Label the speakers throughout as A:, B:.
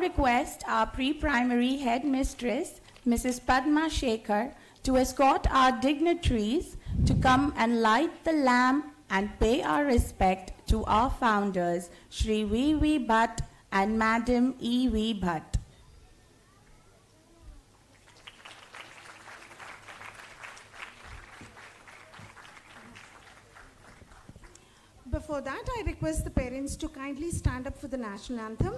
A: request our pre-primary headmistress, Mrs. Padma Shekhar, to escort our dignitaries to come and light the lamp and pay our respect to our founders, Shri V. V. Bhatt and Madam E. V. Bhatt.
B: Before that, I request the parents to kindly stand up for the national anthem.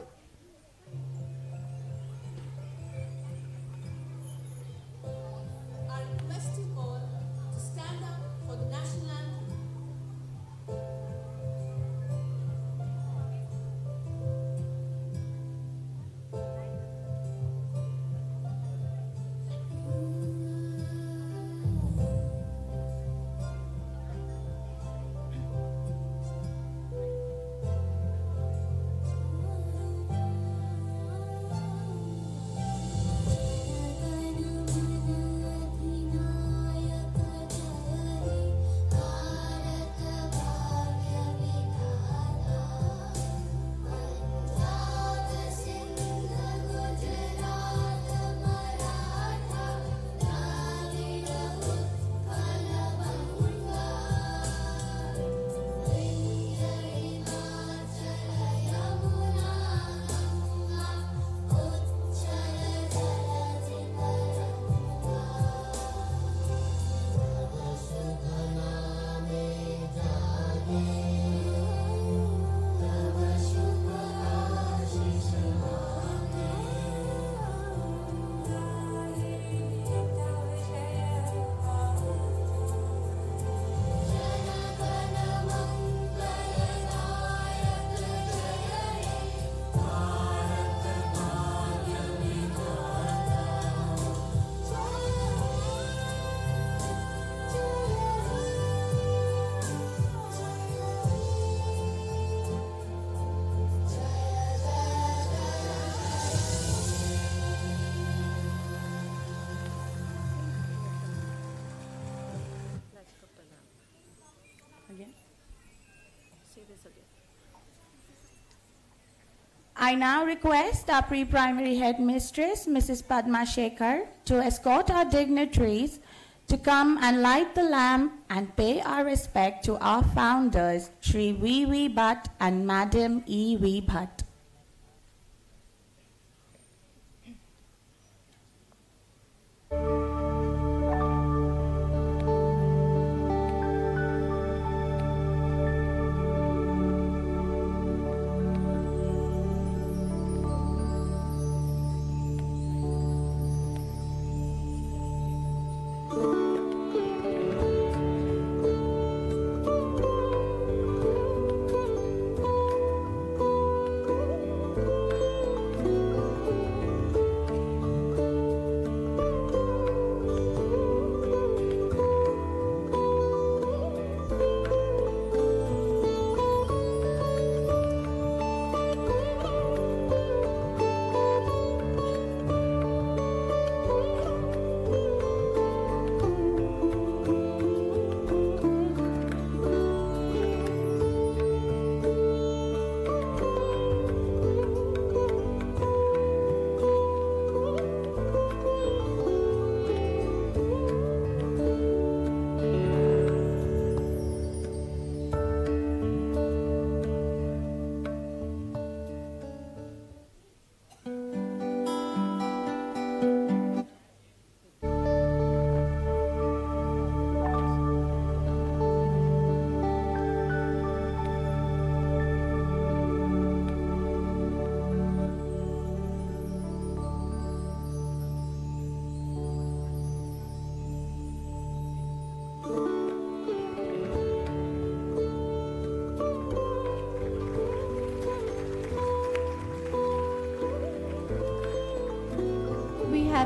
C: I
A: now request our pre-primary headmistress, Mrs. Padma Shekhar, to escort our dignitaries to come and light the lamp and pay our respect to our founders, Shri V. V. Bhatt and Madam E. V. Bhatt.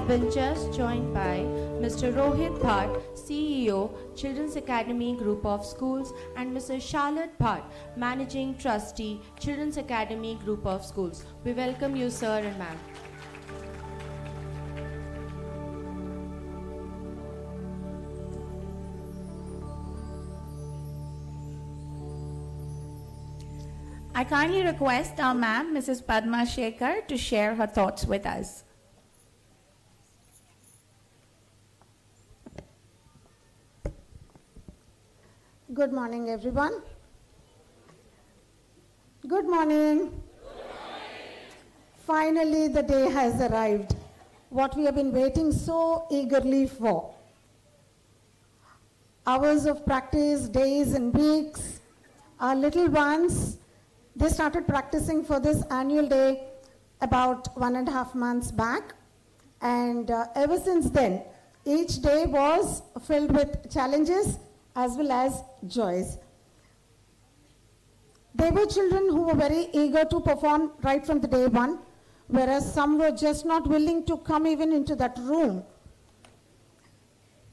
D: Have been just joined by Mr. Rohit Bhatt, CEO, Children's Academy Group of Schools, and Mrs. Charlotte Bhatt, Managing Trustee, Children's Academy Group of Schools. We welcome you, sir and ma'am.
A: I kindly request our ma'am, Mrs. Padma Shekhar, to share her thoughts with us.
B: Good morning, everyone. Good morning. Finally, the day has arrived. What we have been waiting so eagerly for. Hours of practice, days and weeks. Our little ones, they started practicing for this annual day about one and a half months back. And uh, ever since then, each day was filled with challenges as well as joys. They were children who were very eager to perform right from the day one, whereas some were just not willing to come even into that room.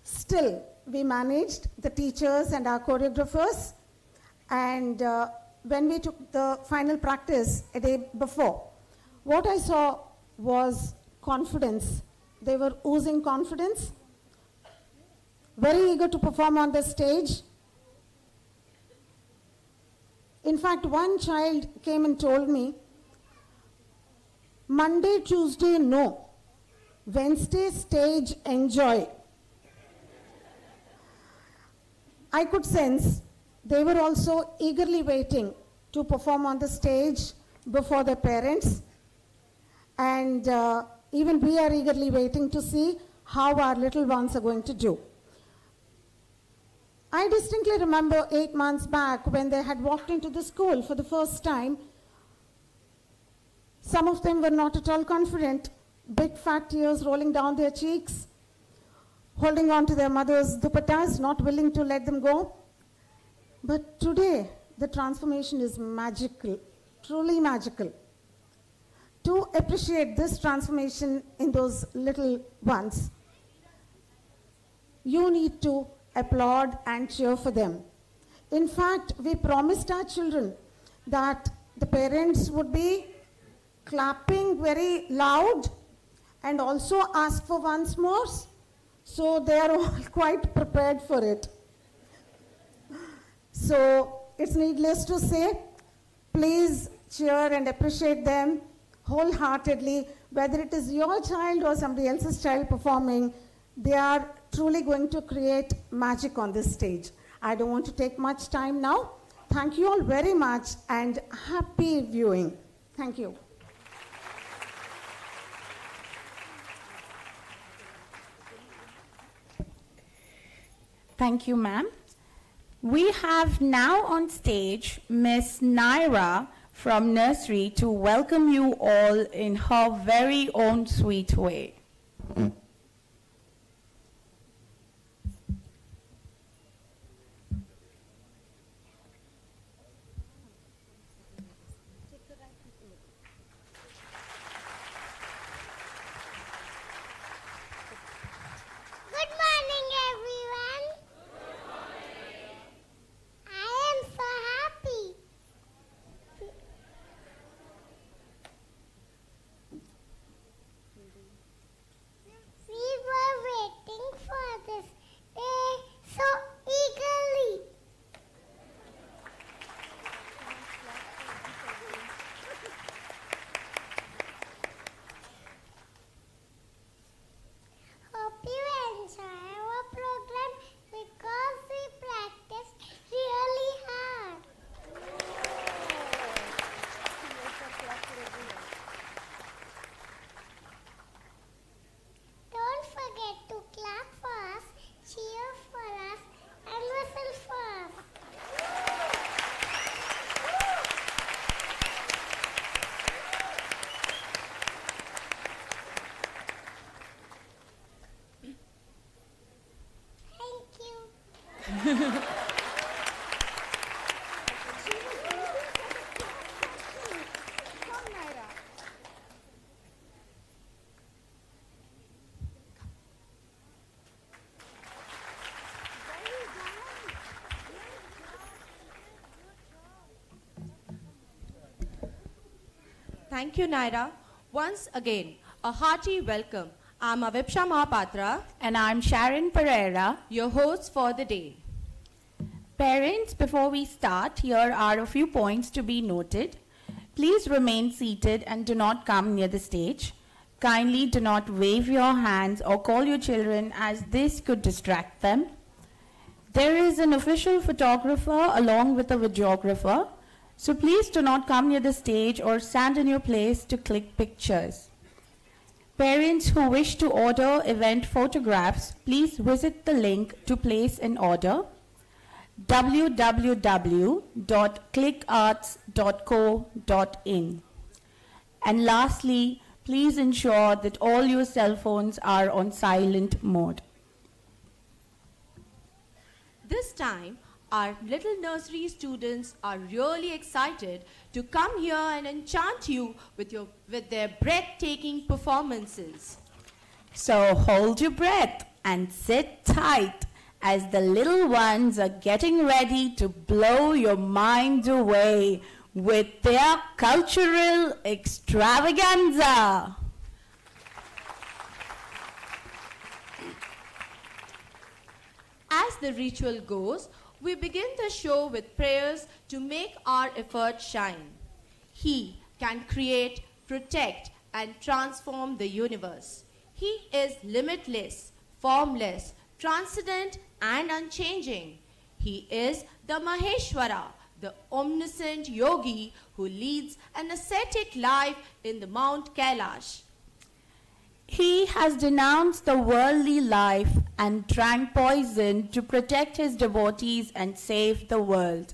B: Still, we managed, the teachers and our choreographers, and uh, when we took the final practice a day before, what I saw was confidence. They were oozing confidence, very eager to perform on the stage. In fact, one child came and told me, Monday, Tuesday, no. Wednesday, stage, enjoy. I could sense they were also eagerly waiting to perform on the stage before their parents. And uh, even we are eagerly waiting to see how our little ones are going to do. I distinctly remember eight months back when they had walked into the school for the first time. Some of them were not at all confident, big fat tears rolling down their cheeks, holding on to their mother's dupattas, not willing to let them go. But today, the transformation is magical, truly magical. To appreciate this transformation in those little ones, you need to applaud and cheer for them. In fact, we promised our children that the parents would be clapping very loud and also ask for once more. So they are all quite prepared for it. So it's needless to say, please cheer and appreciate them wholeheartedly, whether it is your child or somebody else's child performing, they are truly going to create magic on this stage. I don't want to take much time now. Thank you all very much and happy viewing. Thank you.
A: Thank you, ma'am. We have now on stage Miss Naira from nursery to welcome you all in her very own sweet way. Mm.
E: Good morning, everyone. I am so happy. We were waiting for this day so eagerly. Hope you enjoy our program because we practiced really hard. Don't forget to clap for us, cheer for us, and whistle for us. Thank you.
D: Naira. Once again, a hearty welcome. I'm Avipsha Mahapatra,
A: And I'm Sharon Pereira.
D: your host for the day.
A: Parents, before we start, here are a few points to be noted. Please remain seated and do not come near the stage. Kindly do not wave your hands or call your children as this could distract them. There is an official photographer along with a videographer, so please do not come near the stage or stand in your place to click pictures. Parents who wish to order event photographs, please visit the link to place an order www.clickarts.co.in. And lastly, please ensure that all your cell phones are on silent mode.
D: This time, our little nursery students are really excited to come here and enchant you with, your, with their breathtaking performances.
A: So hold your breath and sit tight as the little ones are getting ready to blow your mind away with their cultural extravaganza.
D: As the ritual goes, we begin the show with prayers to make our effort shine. He can create, protect, and transform the universe. He is limitless, formless, transcendent, and unchanging. He is the Maheshwara, the omniscient yogi who leads an ascetic life in the Mount Kailash.
A: He has denounced the worldly life and drank poison to protect his devotees and save the world.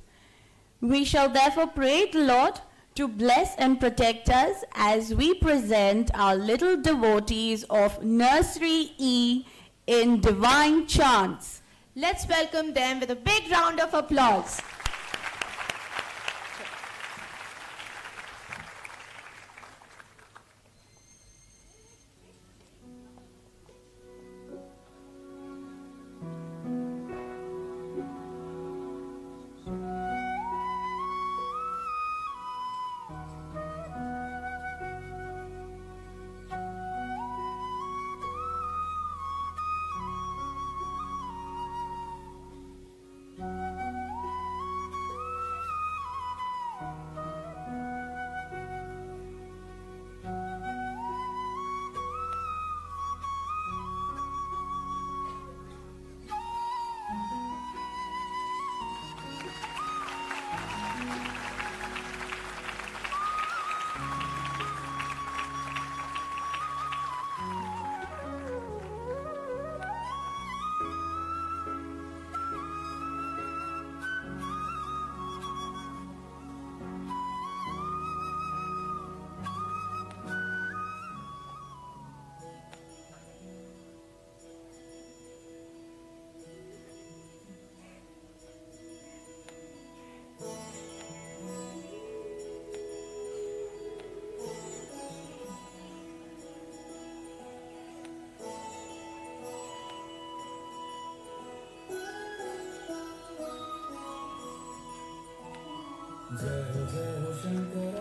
A: We shall therefore pray the Lord to bless and protect us as we present our little devotees of Nursery E in divine chants.
D: Let's welcome them with a big round of applause.
F: 生活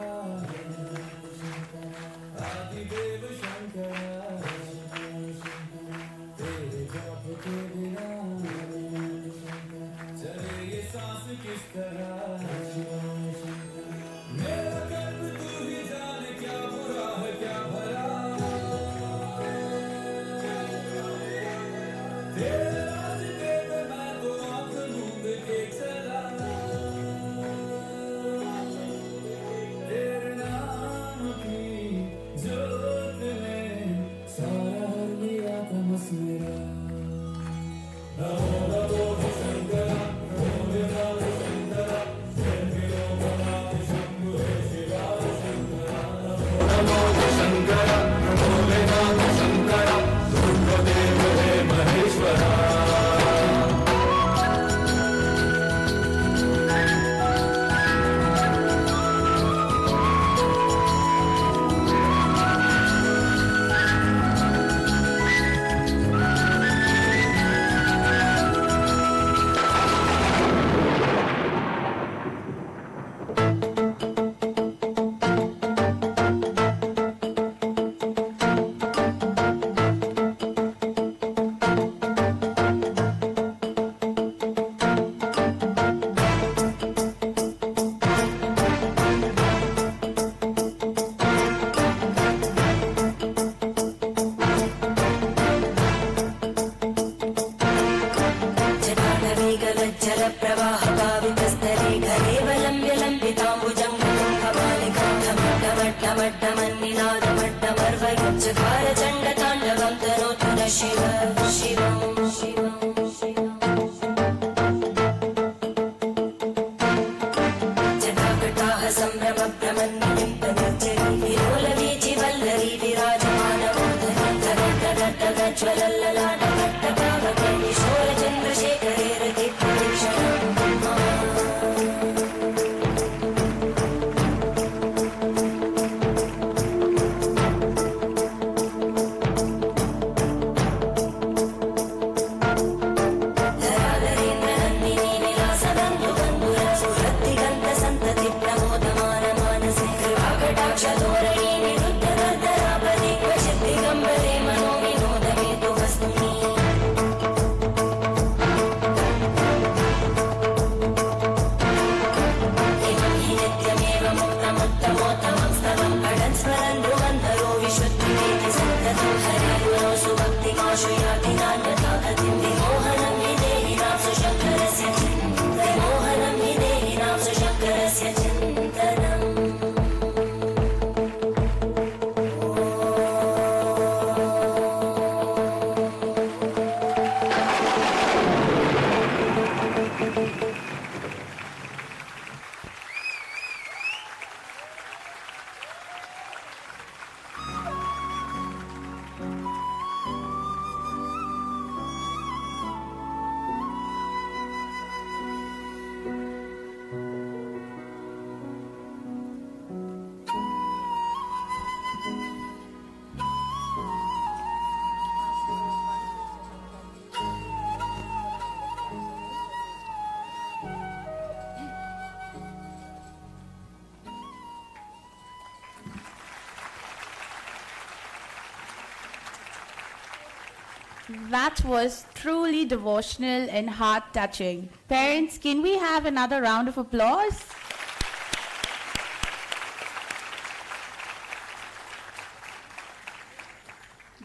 A: That was truly devotional and heart touching. Parents, can we have another round of applause?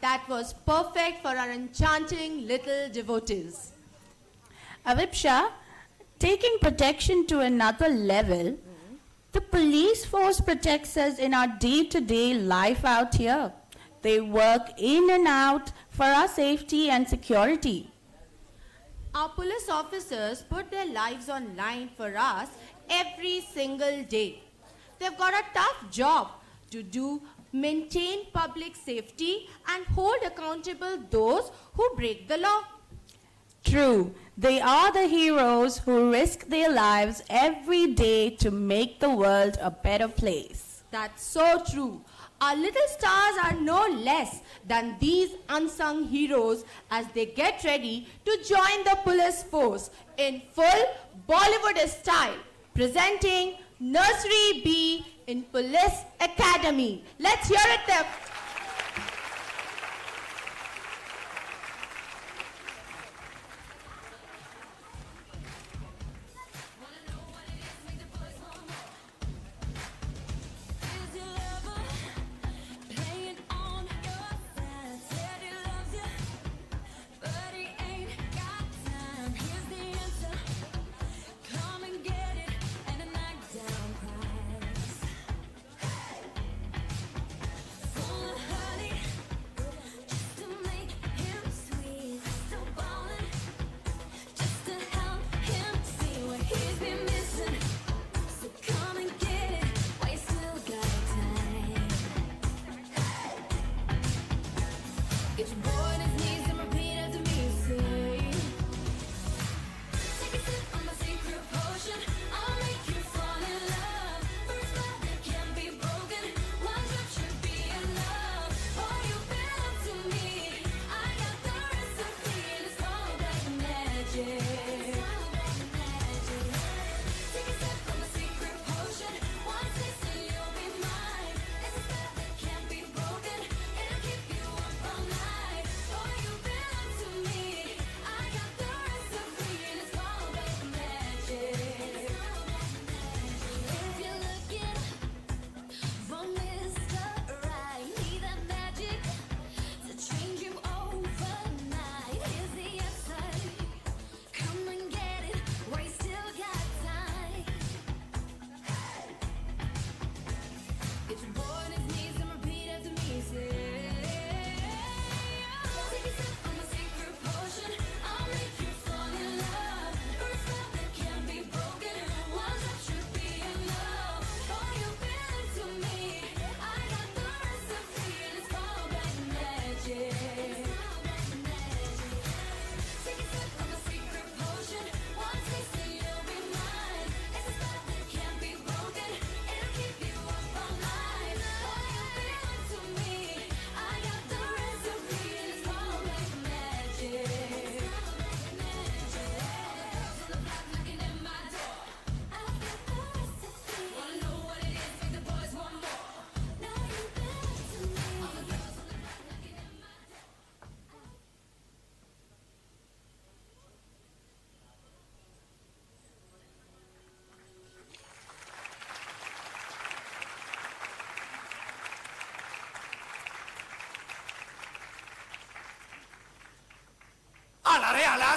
D: That was perfect for our enchanting little devotees.
A: Avipsha, taking protection to another level, the police force protects us in our day to day life out here. They work in and out for our safety and security.
D: Our police officers put their lives on line for us every single day. They've got a tough job to do, maintain public safety, and hold accountable those who break the law.
A: True, they are the heroes who risk their lives every day to make the world a better place.
D: That's so true. Our little stars are no less than these unsung heroes as they get ready to join the police force in full Bollywood style, presenting Nursery B in Police Academy. Let's hear it there.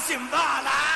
G: 醒吧，来。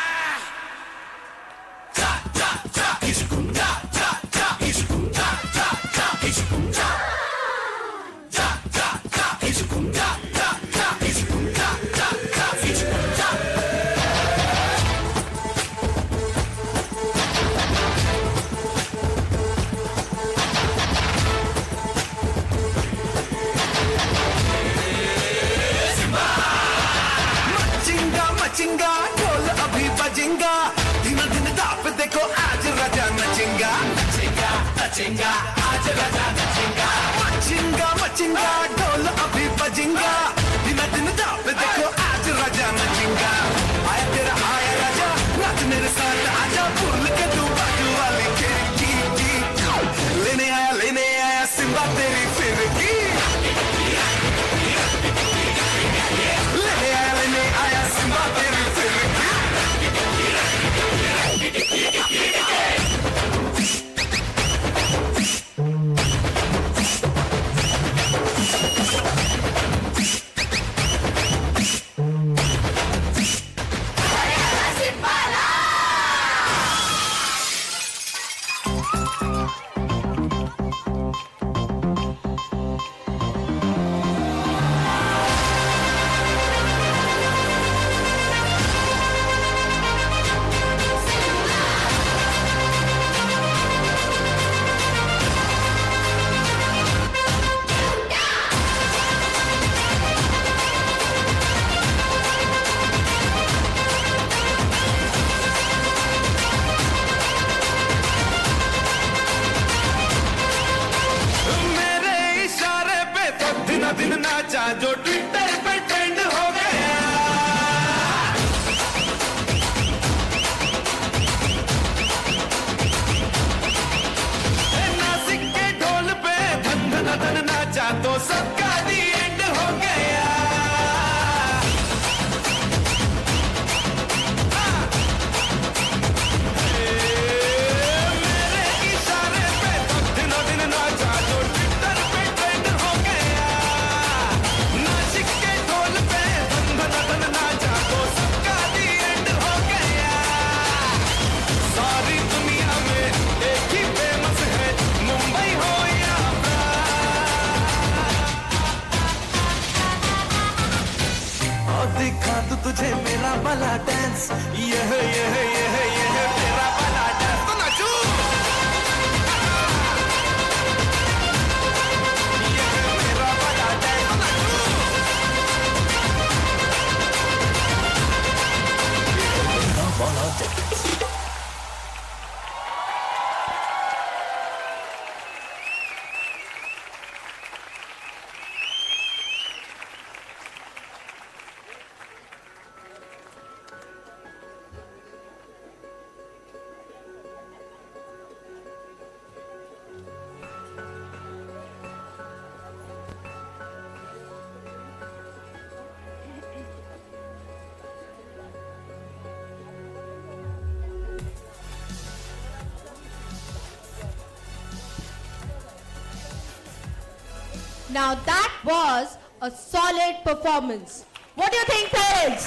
D: Now that was a solid performance. What do you think, parents?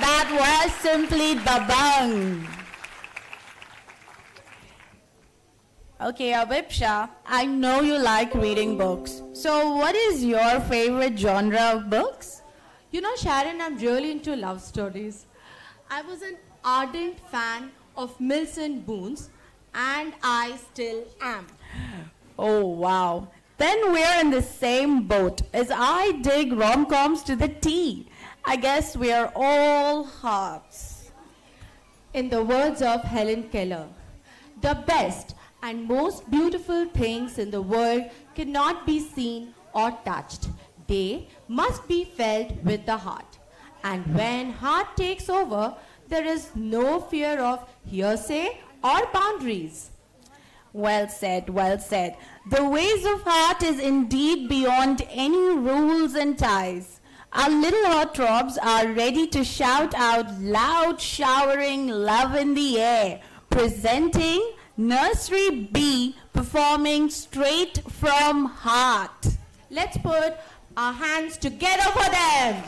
A: That was simply babang. Okay, Avipsha, I know you like reading books. So, what is your favorite genre of books?
D: You know, Sharon, I'm really into love stories. I was an ardent fan of Mills and Boons, and I still am.
A: Oh, wow. Then we're in the same boat as I dig rom coms to the T. I guess we're all hearts.
D: In the words of Helen Keller, the best and most beautiful things in the world cannot be seen or touched. They must be felt with the heart. And when heart takes over, there is no fear of hearsay or boundaries.
A: Well said, well said. The ways of heart is indeed beyond any rules and ties. Our little hot robs are ready to shout out loud, showering love in the air, presenting Nursery B performing straight from heart.
D: Let's put our hands together for them.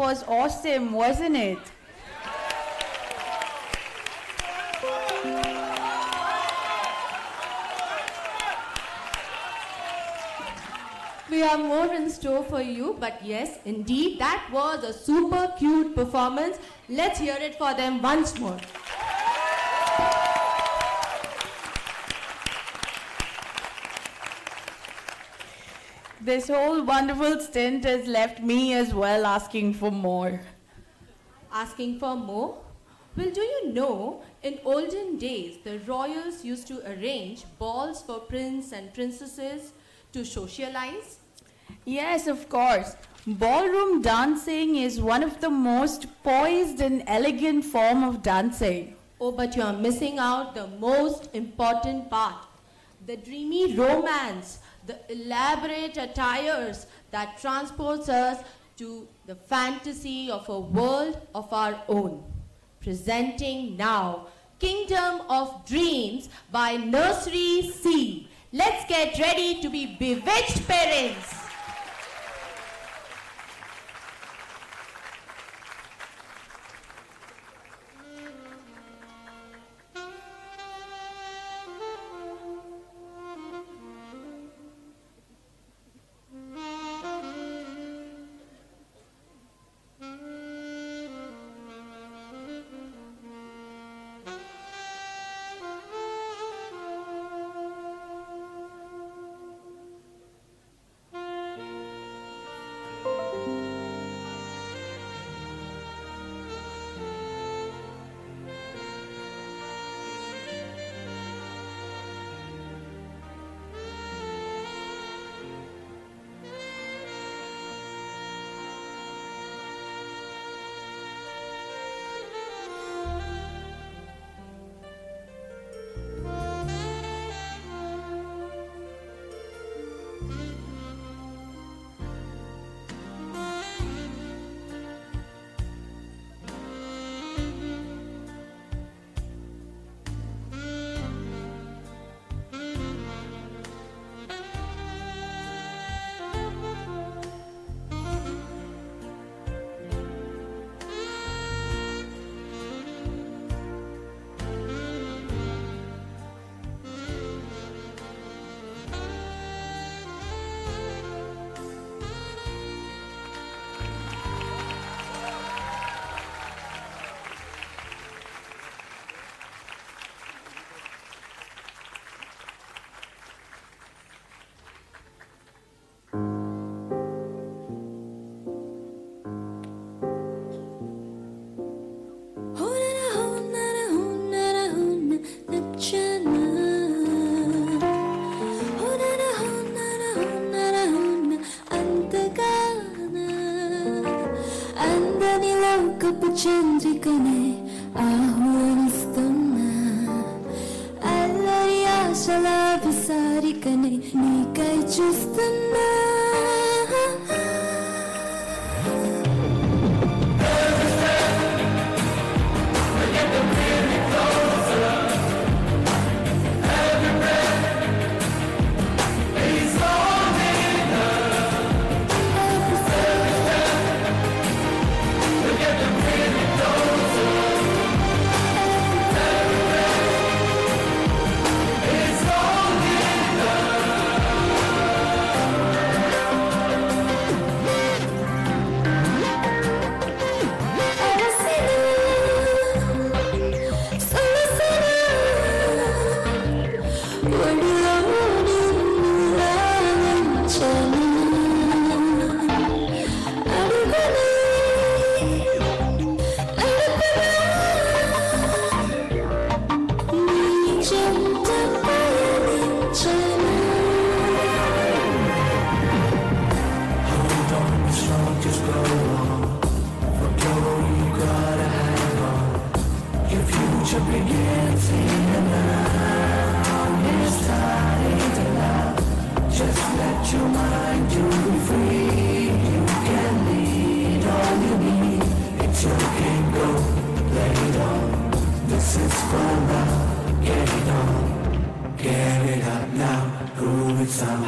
A: Was awesome, wasn't it?
D: We have more in store for you, but yes, indeed, that was a super cute performance. Let's hear it for them once more.
A: This whole wonderful stint has left me as well asking for more.
D: Asking for more? Well, do you know, in olden days, the royals used to arrange balls for prince and princesses to socialize?
A: Yes, of course. Ballroom dancing is one of the most poised and elegant form of dancing.
D: Oh, but you are missing out the most important part the dreamy romance, the elaborate attires that transports us to the fantasy of a world of our own. Presenting now Kingdom of Dreams by Nursery C. Let's get ready to be bewitched parents.
H: change it Every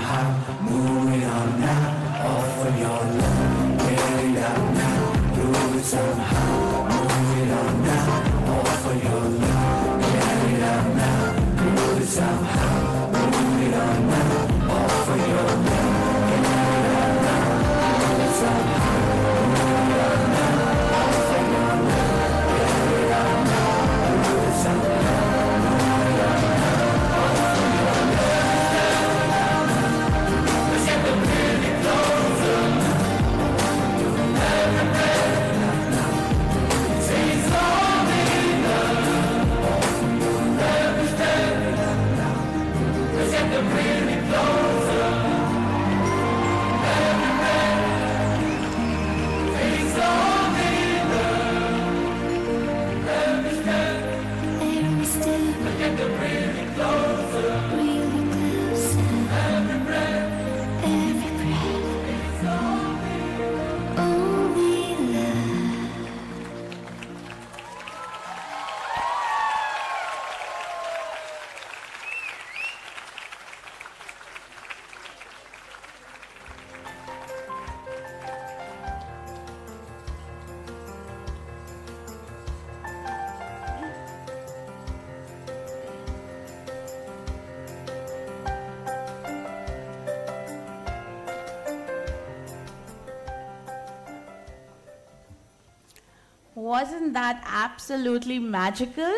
A: Wasn't that absolutely magical?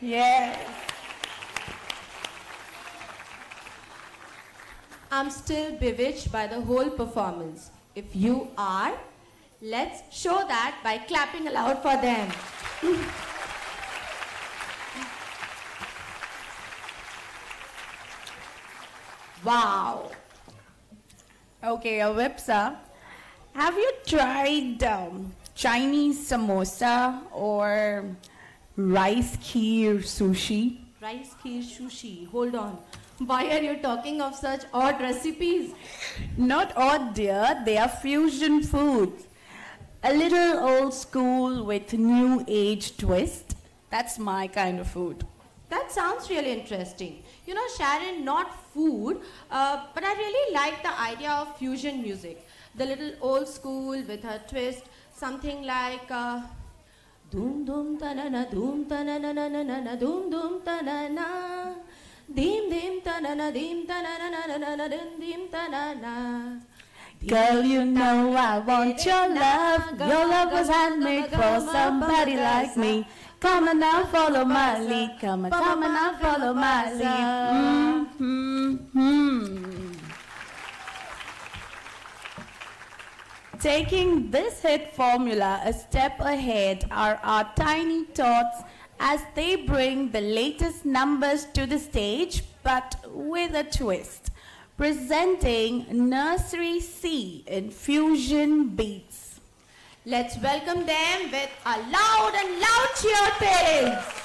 A: Yes.
D: I'm still bewitched by the whole performance. If you are, let's show that by clapping aloud for them.
A: Wow. Okay, Avipsha, have you tried um, Chinese samosa or rice kheer sushi?
D: Rice kheer sushi. Hold on. Why are you talking of such odd recipes?
A: Not odd, dear. They are fusion foods. A little old school with new age twist. That's my kind of food.
D: That sounds really interesting. You know, Sharon, not food, uh, but I really like the idea of fusion music. The little old school with a twist, something like uh, doom doom ta na na doom ta na na na na na na doom doom ta na na dim dim ta na na dim ta na na na na na na dim dim ta na na.
A: Girl, you know I want your love. Your love was handmade for somebody like me. Come and now, follow my lead. Come and come on now, follow my lead. Mm-hmm. Taking this hit formula a step ahead are our tiny tots as they bring the latest numbers to the stage, but with a twist. Presenting Nursery C in Fusion Beats.
D: Let's welcome them with a loud and loud cheer, parents.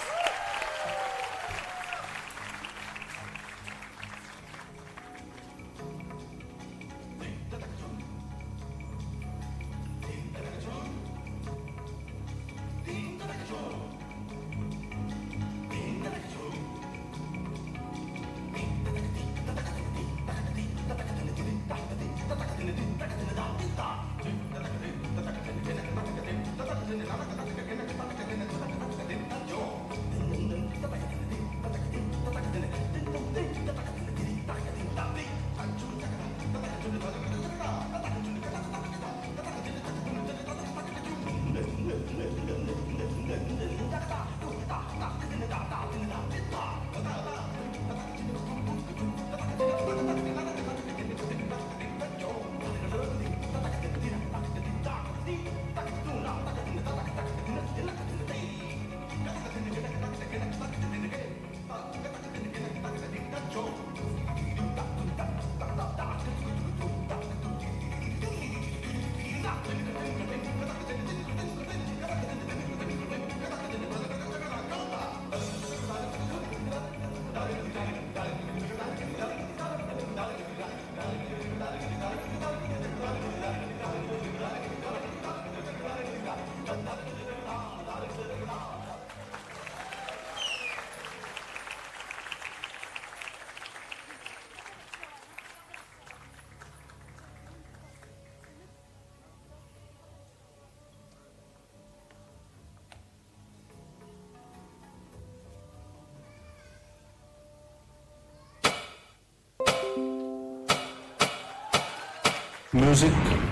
F: Music.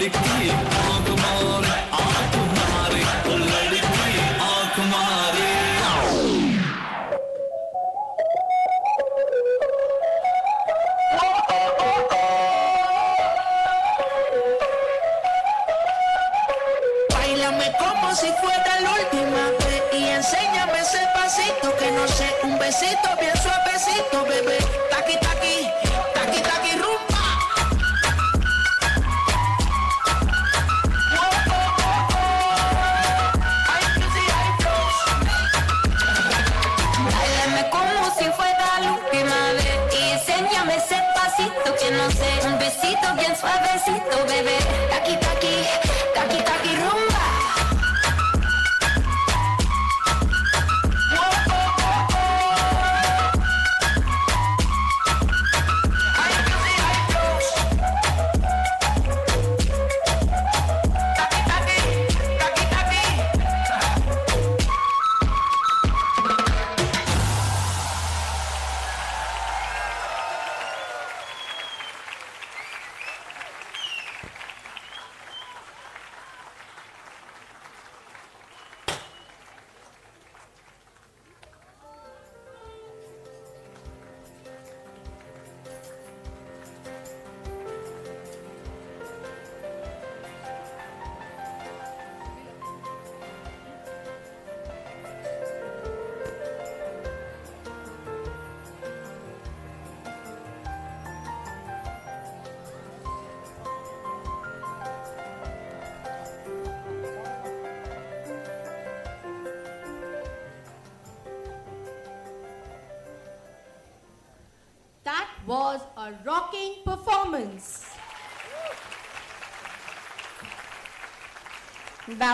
I: Hadi kıyım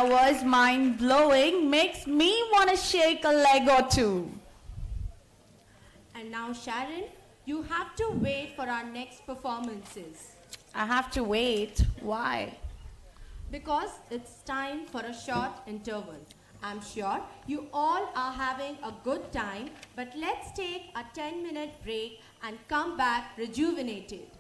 D: That was
A: mind blowing, makes me want to shake a leg or two.
D: And now, Sharon, you have to wait for our next performances
A: I have to wait. Why?
D: because it's time for a short interval. I'm sure you all are having a good time, but let's take a 10 minute break and come back rejuvenated.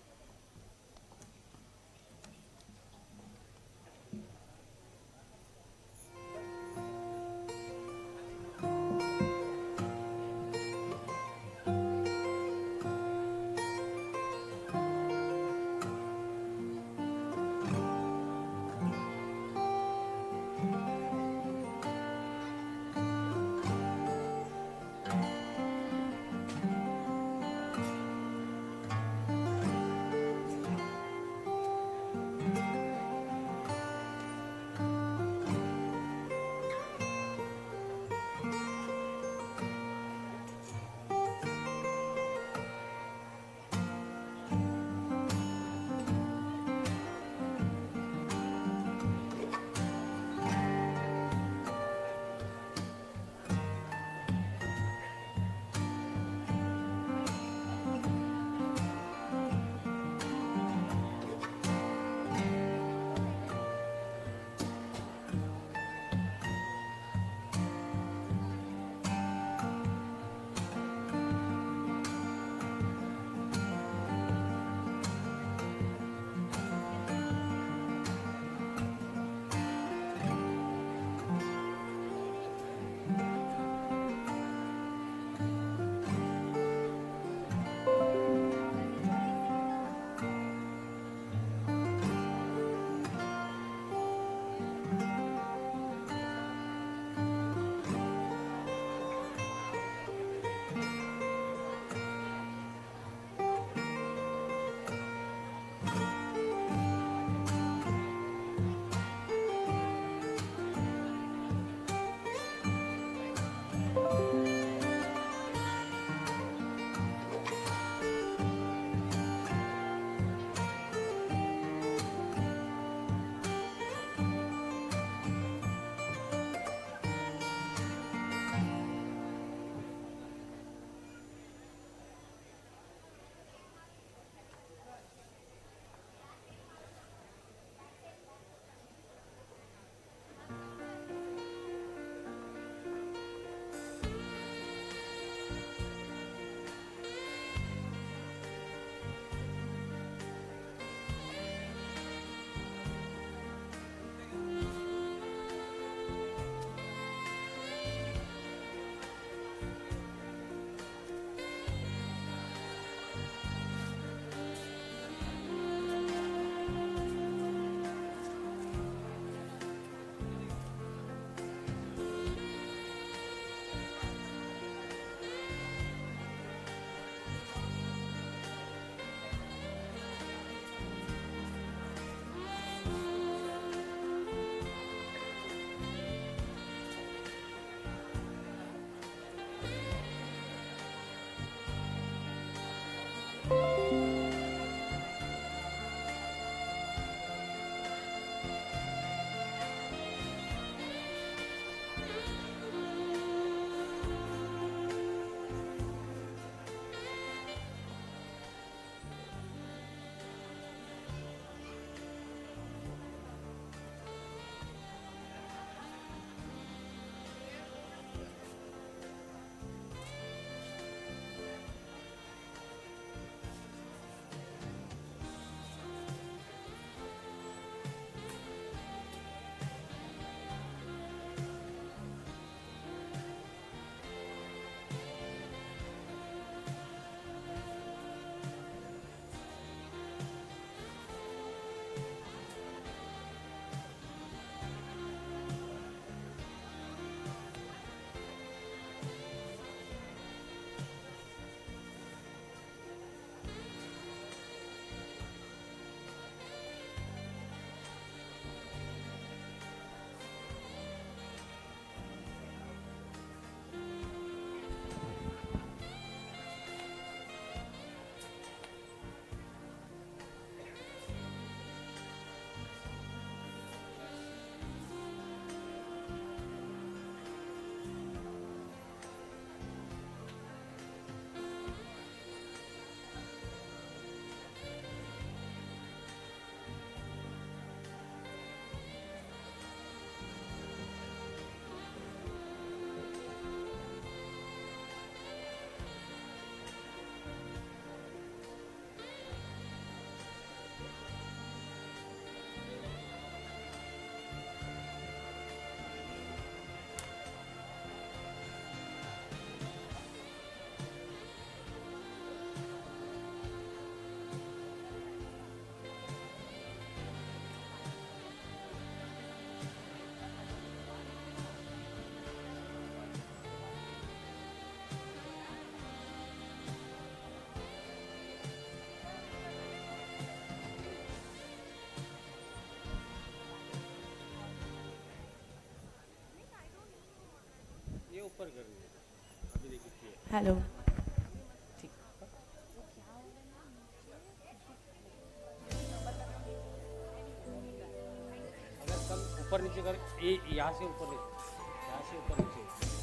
J: Hello. ऊपर नीचे कर ये यहाँ से ऊपर नीचे। यहाँ से ऊपर नीचे।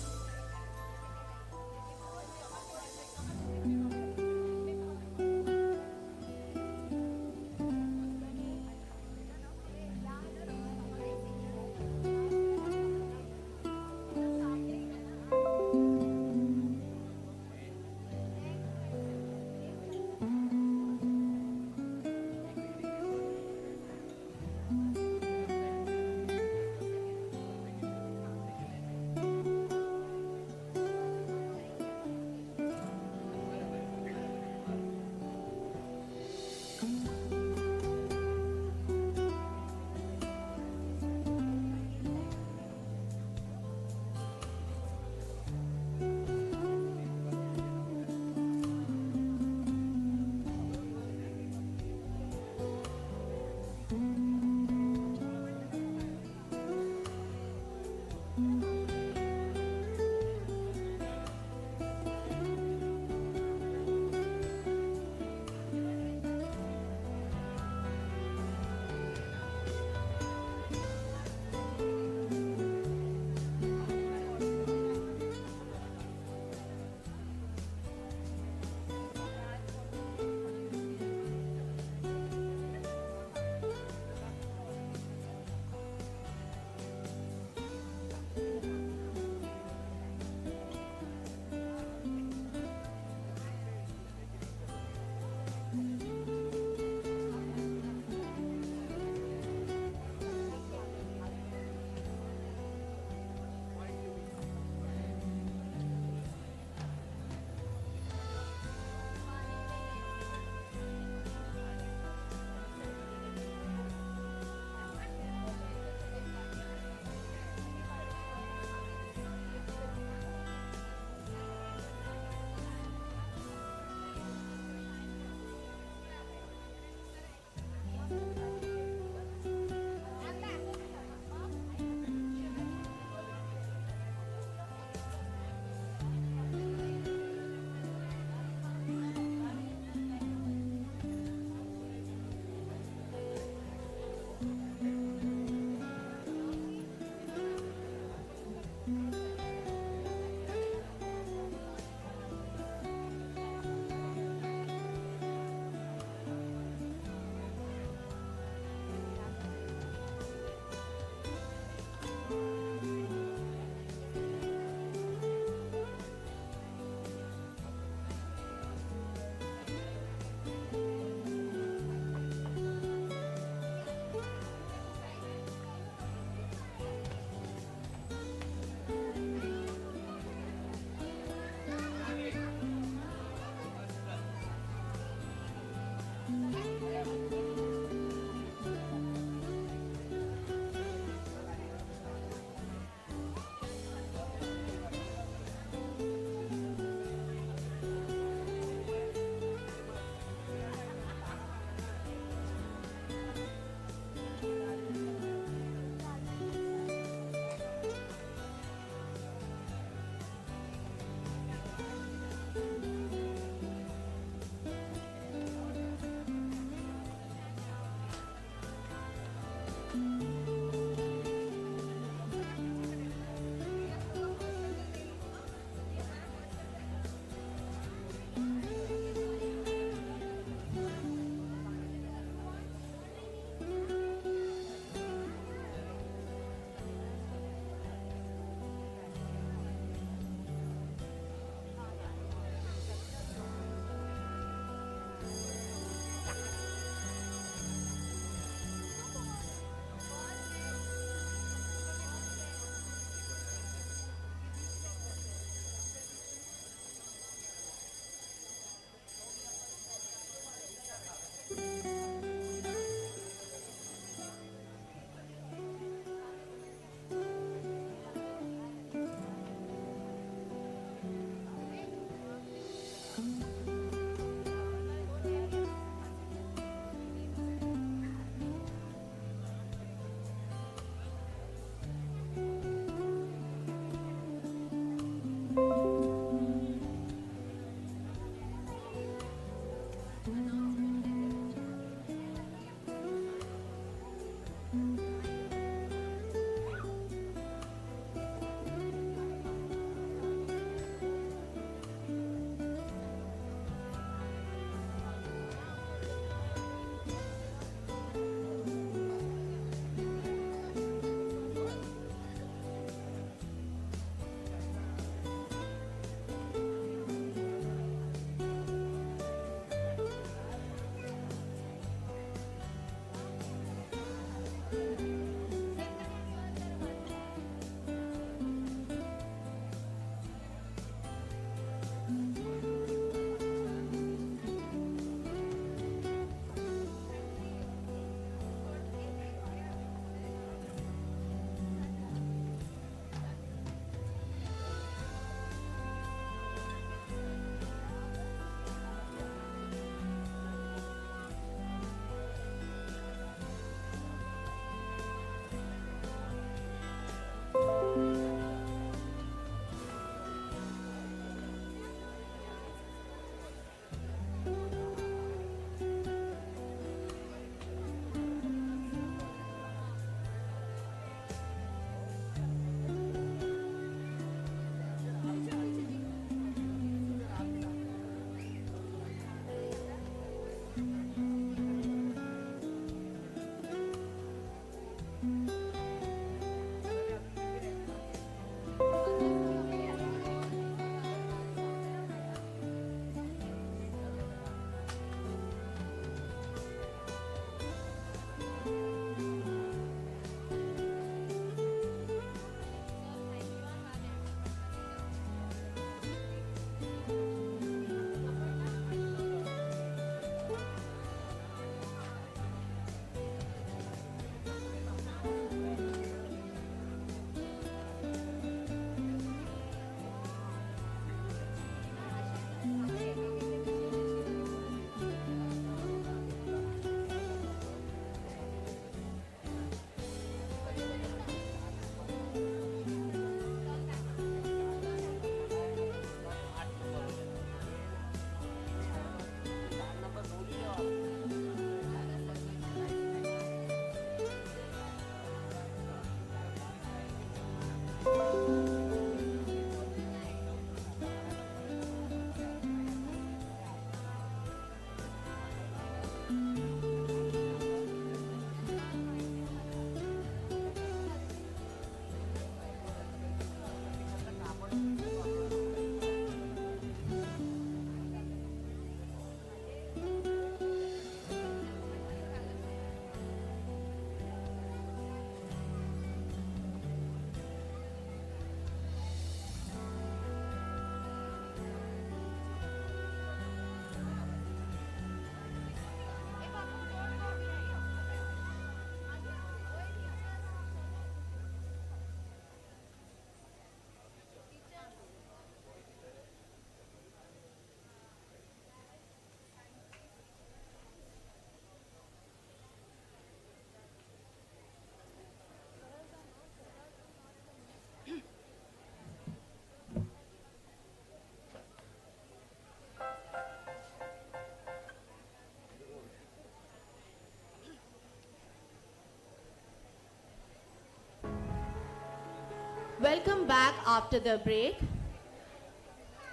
D: Welcome back after the break.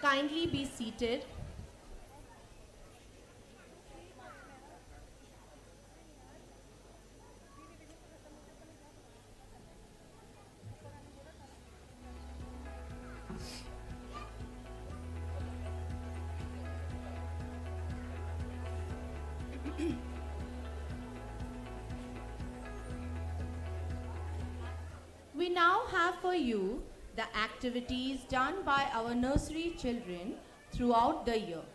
D: Kindly be seated. You the activities done by our nursery children throughout the year.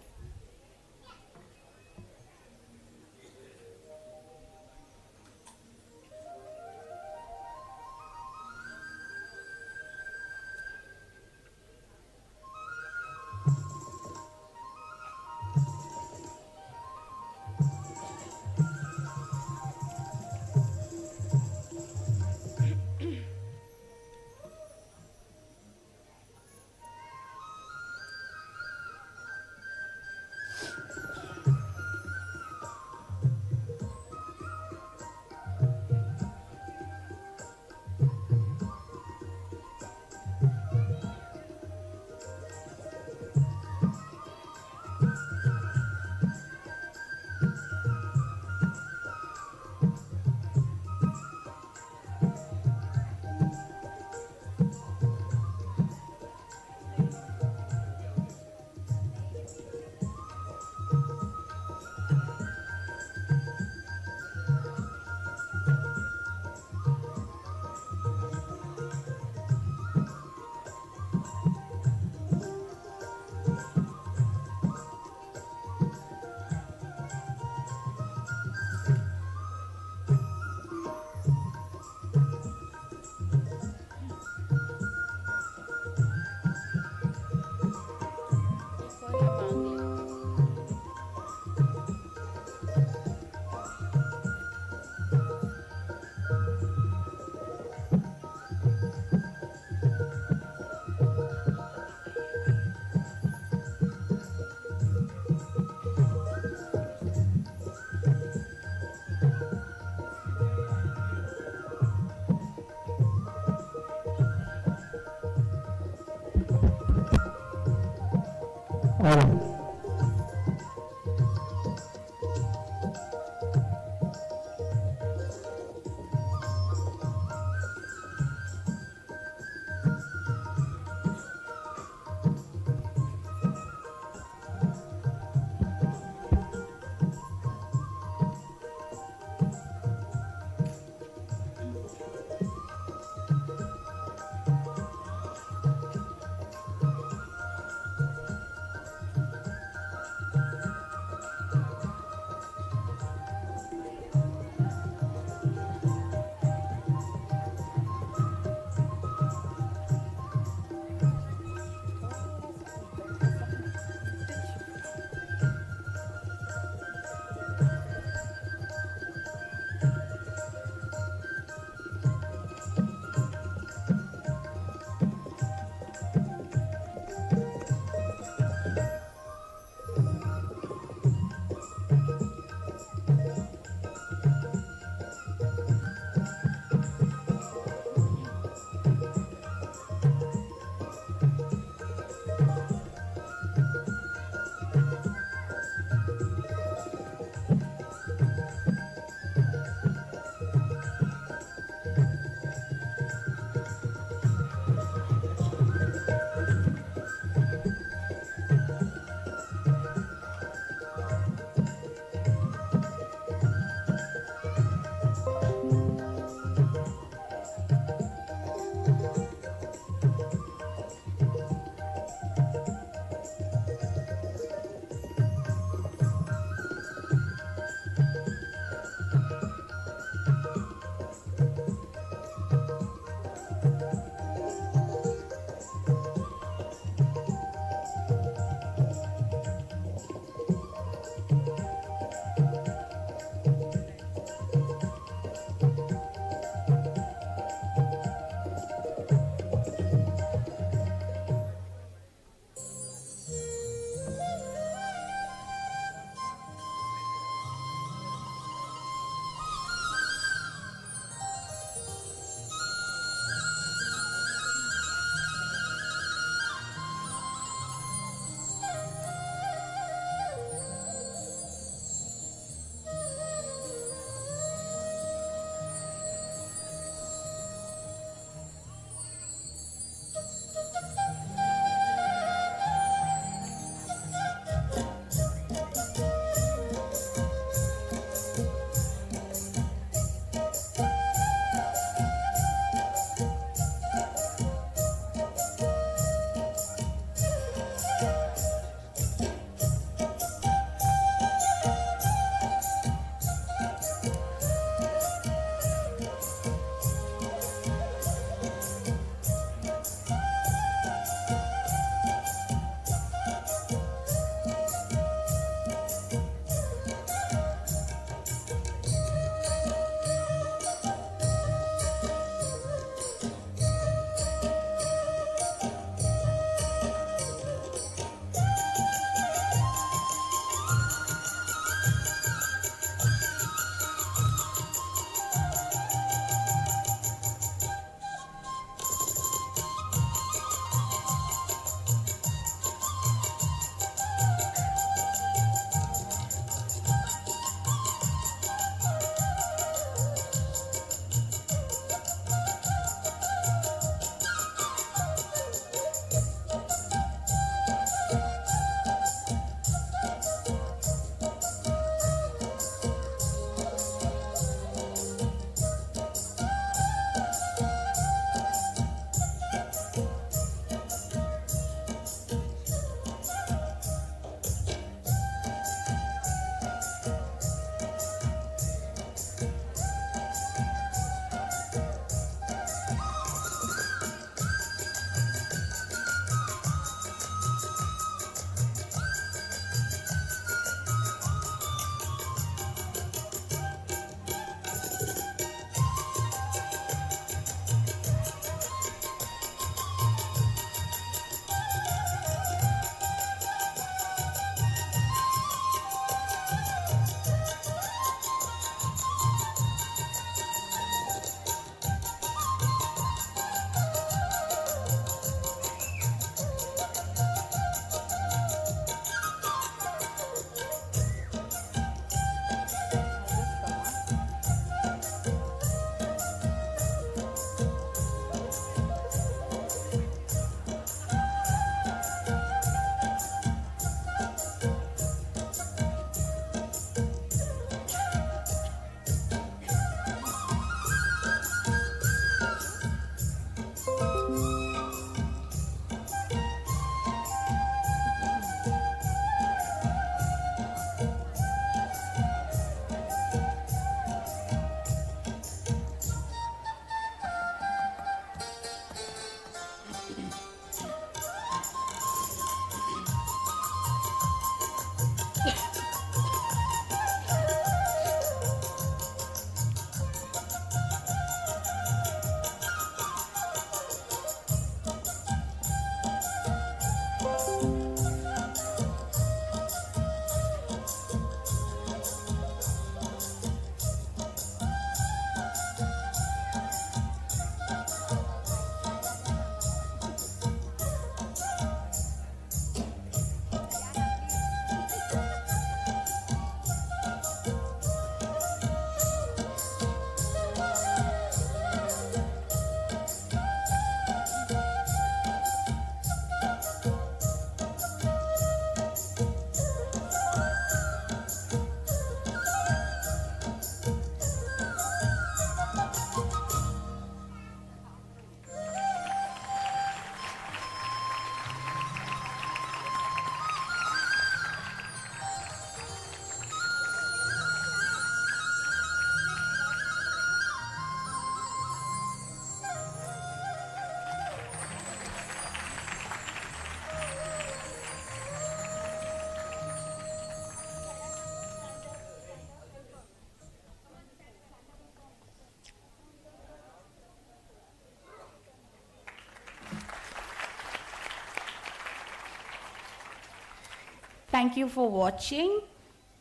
A: Thank you for watching.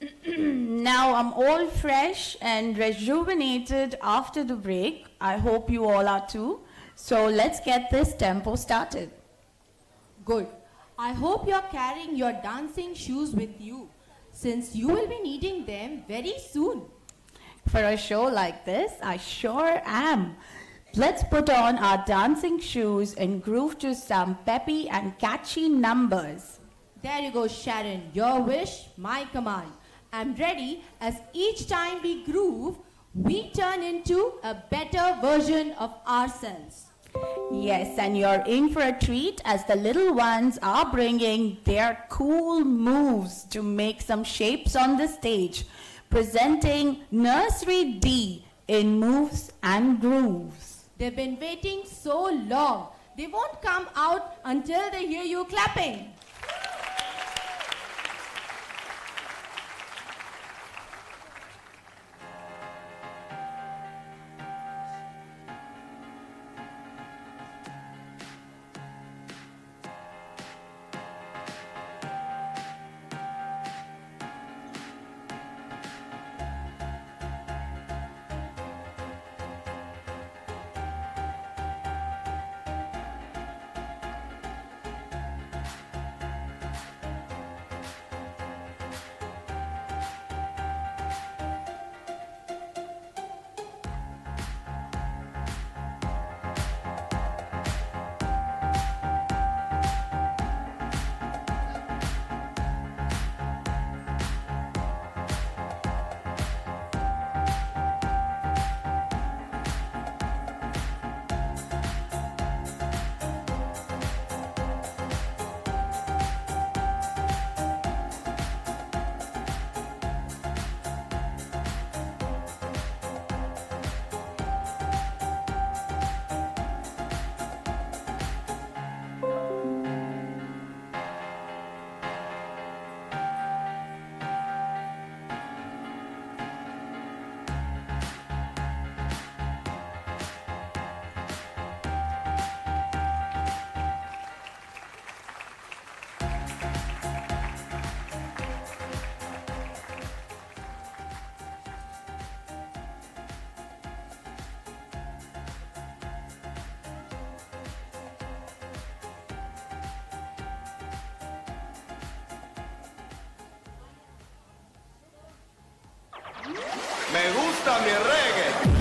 A: now I'm all fresh and rejuvenated after the break. I hope you all are too. So let's get this tempo started.
D: Good. I hope you're carrying your dancing shoes with you since you will be needing them very soon.
A: For a show like this, I sure am. Let's put on our dancing shoes and groove to some peppy and catchy numbers.
D: There you go, Sharon. Your wish, my command. I'm ready as each time we groove, we turn into a better version of ourselves.
A: Yes, and you're in for a treat as the little ones are bringing their cool moves to make some shapes on the stage, presenting Nursery D in moves and grooves.
D: They've been waiting so long. They won't come out until they hear you clapping.
G: Me gusta mi reggae.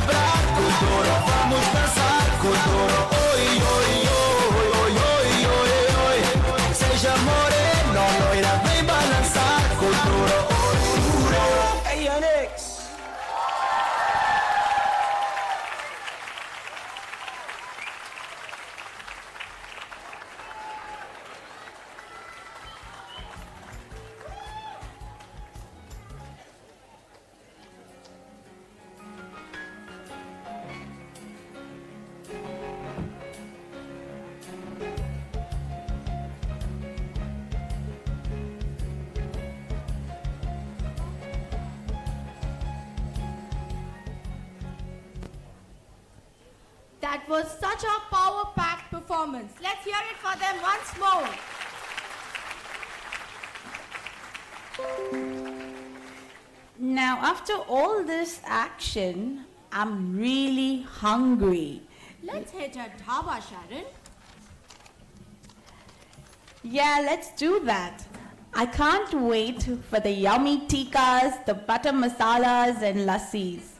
G: celebrar, cultura, vamos dançar, cultura, oi, oi, oi.
A: action. I'm really hungry.
D: Let's hit a dhaba, Sharon.
A: Yeah, let's do that. I can't wait for the yummy tikas, the butter masalas and lassis.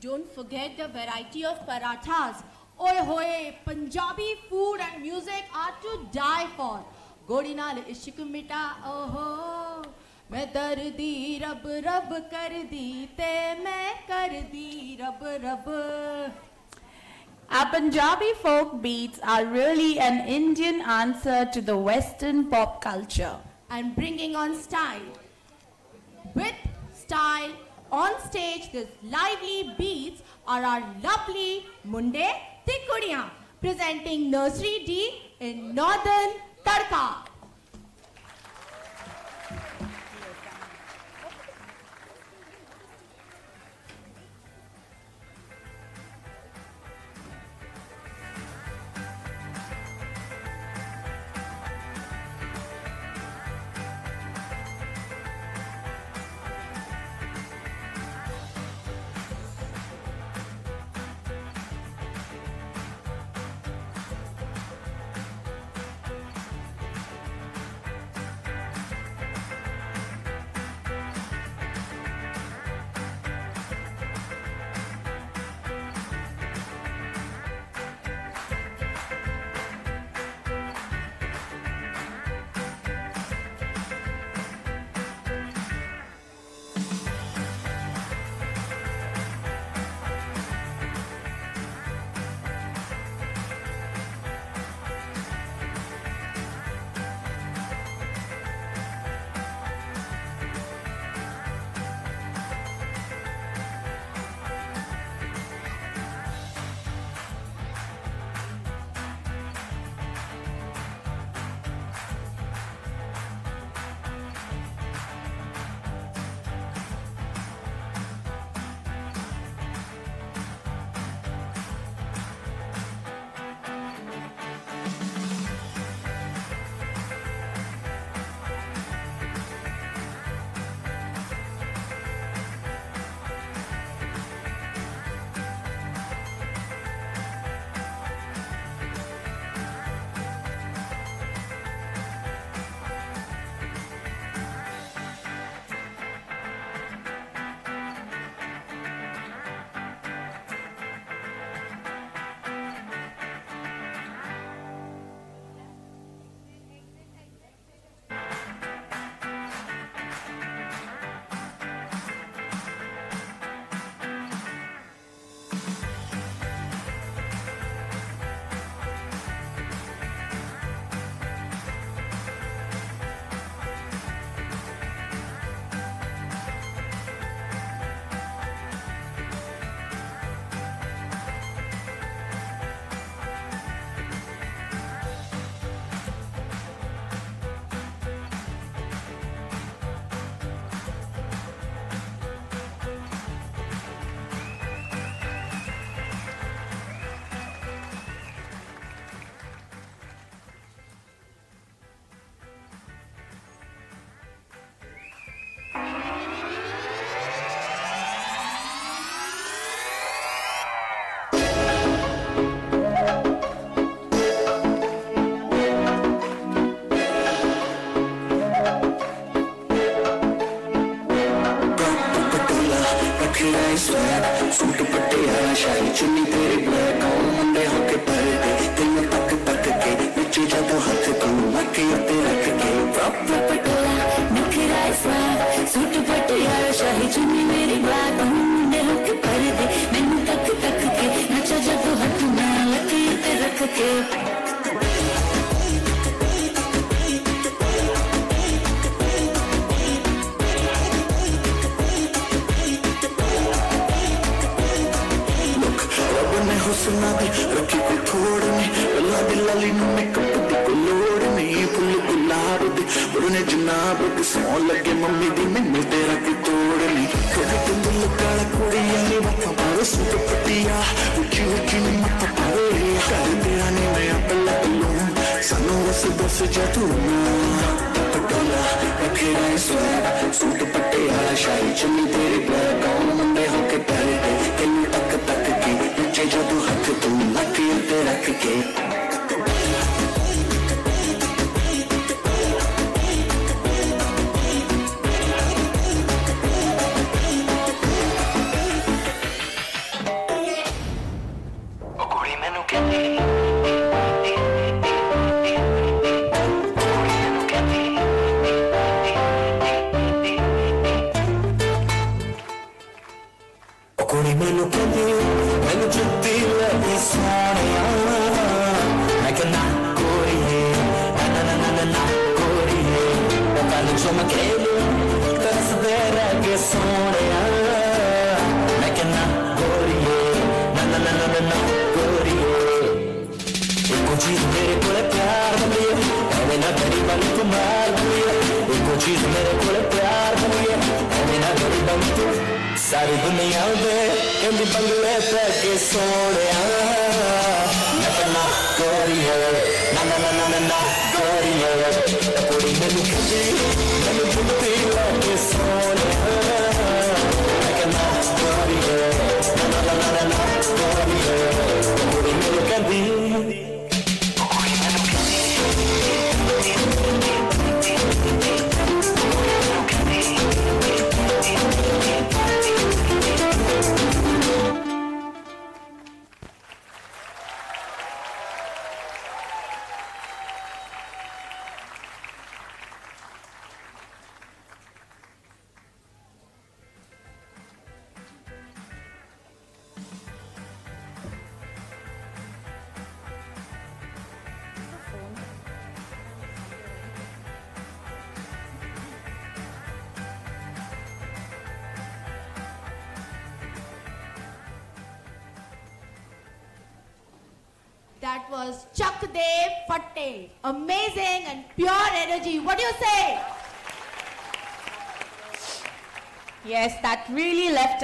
D: Don't forget the variety of parathas. Oi hoye, Punjabi food and music are to die for. Godinal ishikumita, oh ho. मैं दर्दी रब रब कर दी ते मैं कर दी रब रब
A: Our Punjabi folk beats are really an Indian answer to the Western pop culture.
D: and bringing on style. With style on stage, these lively beats are our lovely Munde Tikkudiyan presenting Nursery D in Northern Tadka.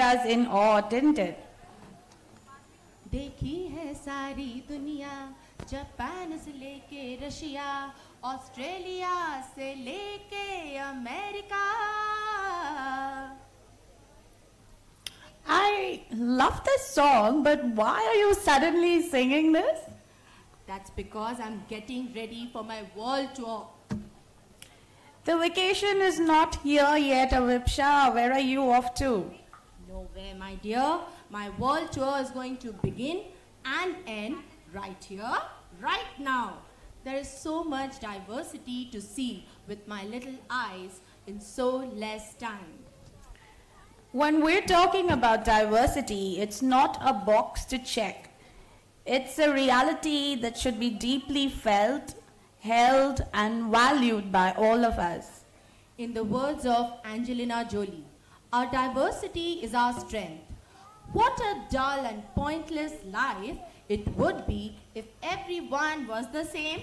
A: us in awe, didn't it?
D: देखी है सारी दुनिया Japan से लेके Russia Australia से लेके America
A: I love this song, but why are you suddenly singing this?
D: That's because I'm getting ready for my world tour.
A: The vacation is not here yet, Avipsha. Where are you off to?
D: My dear. My world tour is going to begin and end right here, right now. There is so much diversity to see with my little eyes in so less time.
A: When we're talking about diversity, it's not a box to check. It's a reality that should be deeply felt, held, and valued by all of us.
D: In the words of Angelina Jolie, our diversity is our strength. What a dull and pointless life it would be if everyone was the same.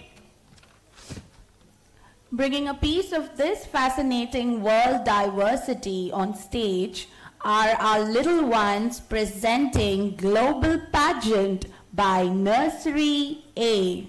A: Bringing a piece of this fascinating world diversity on stage are our little ones presenting Global Pageant by Nursery A.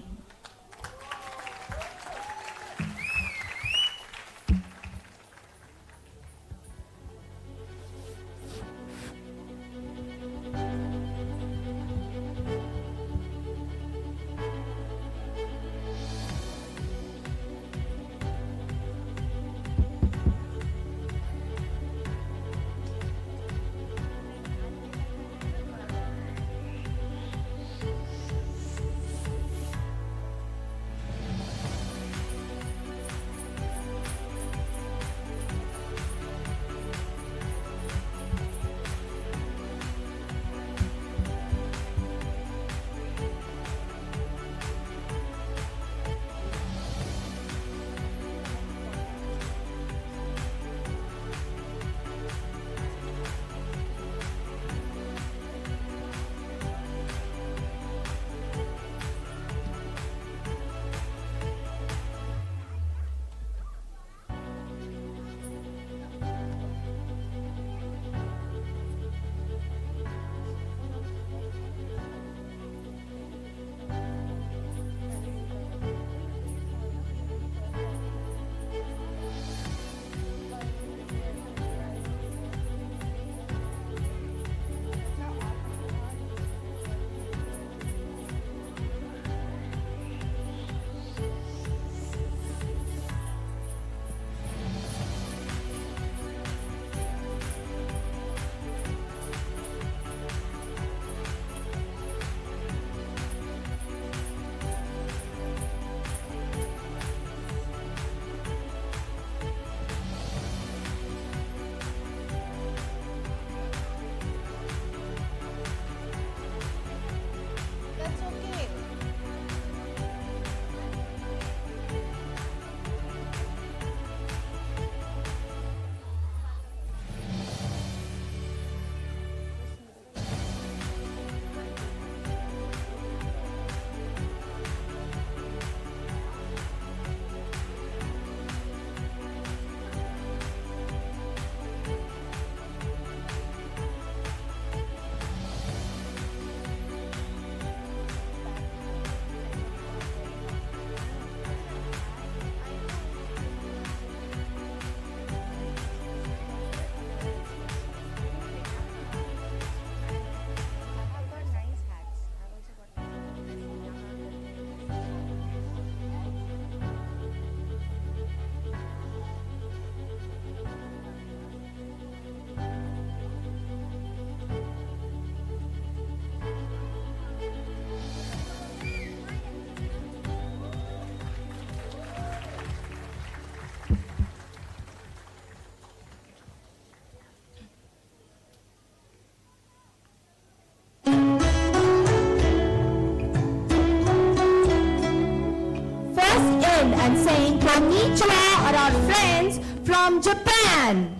H: and saying konnichiwa or our friends from Japan.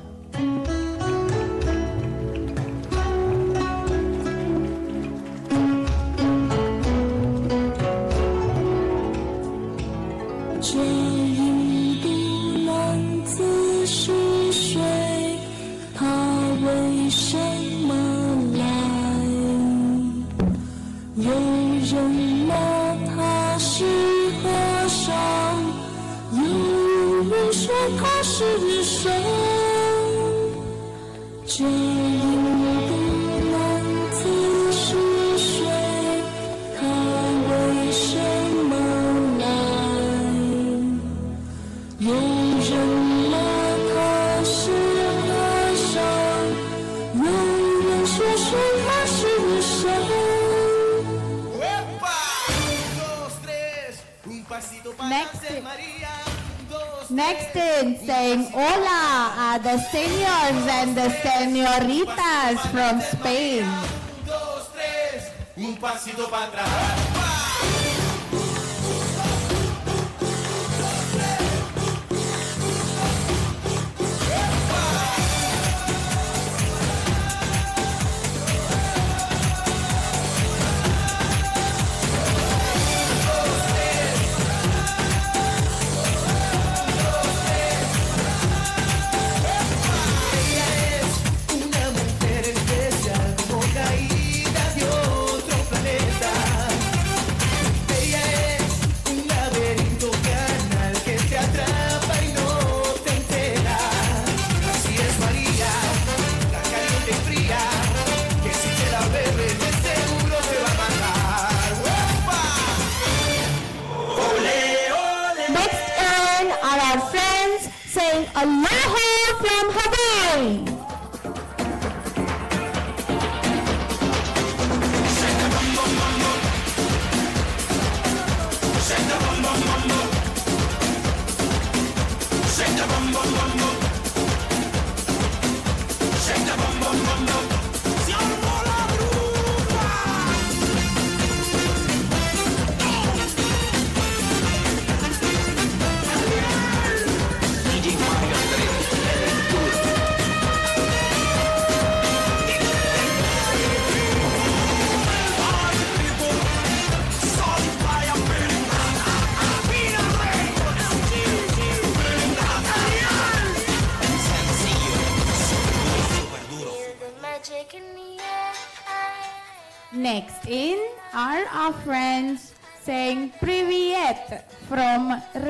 G: from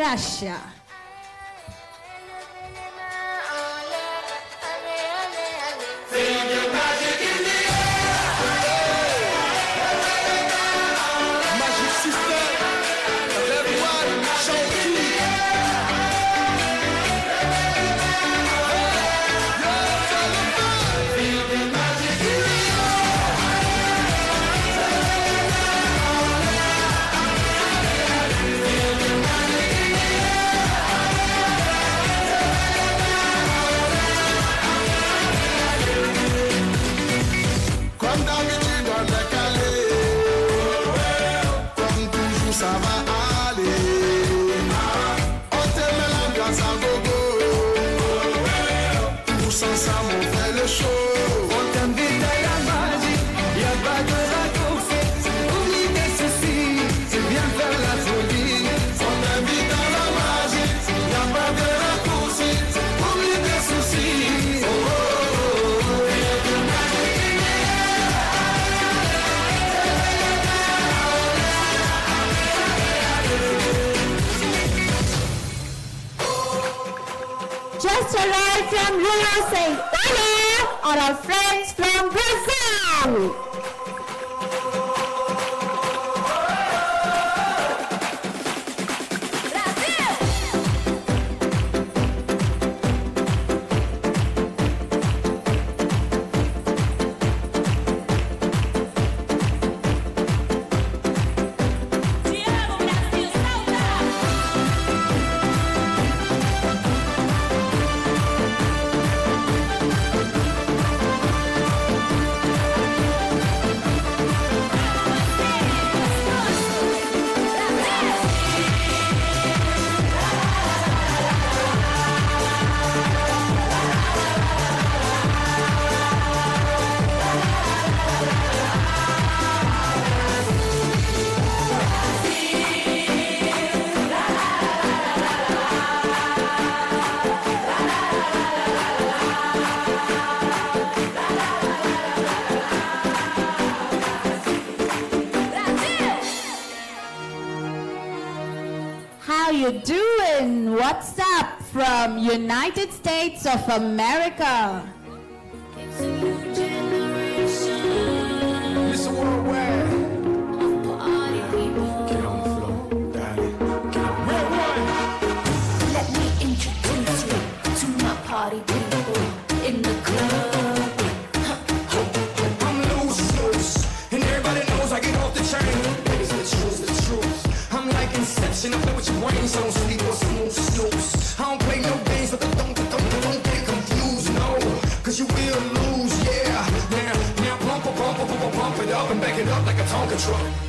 H: Jasha arrived from USA, Hola, our friends from Brazil. United States of America. control.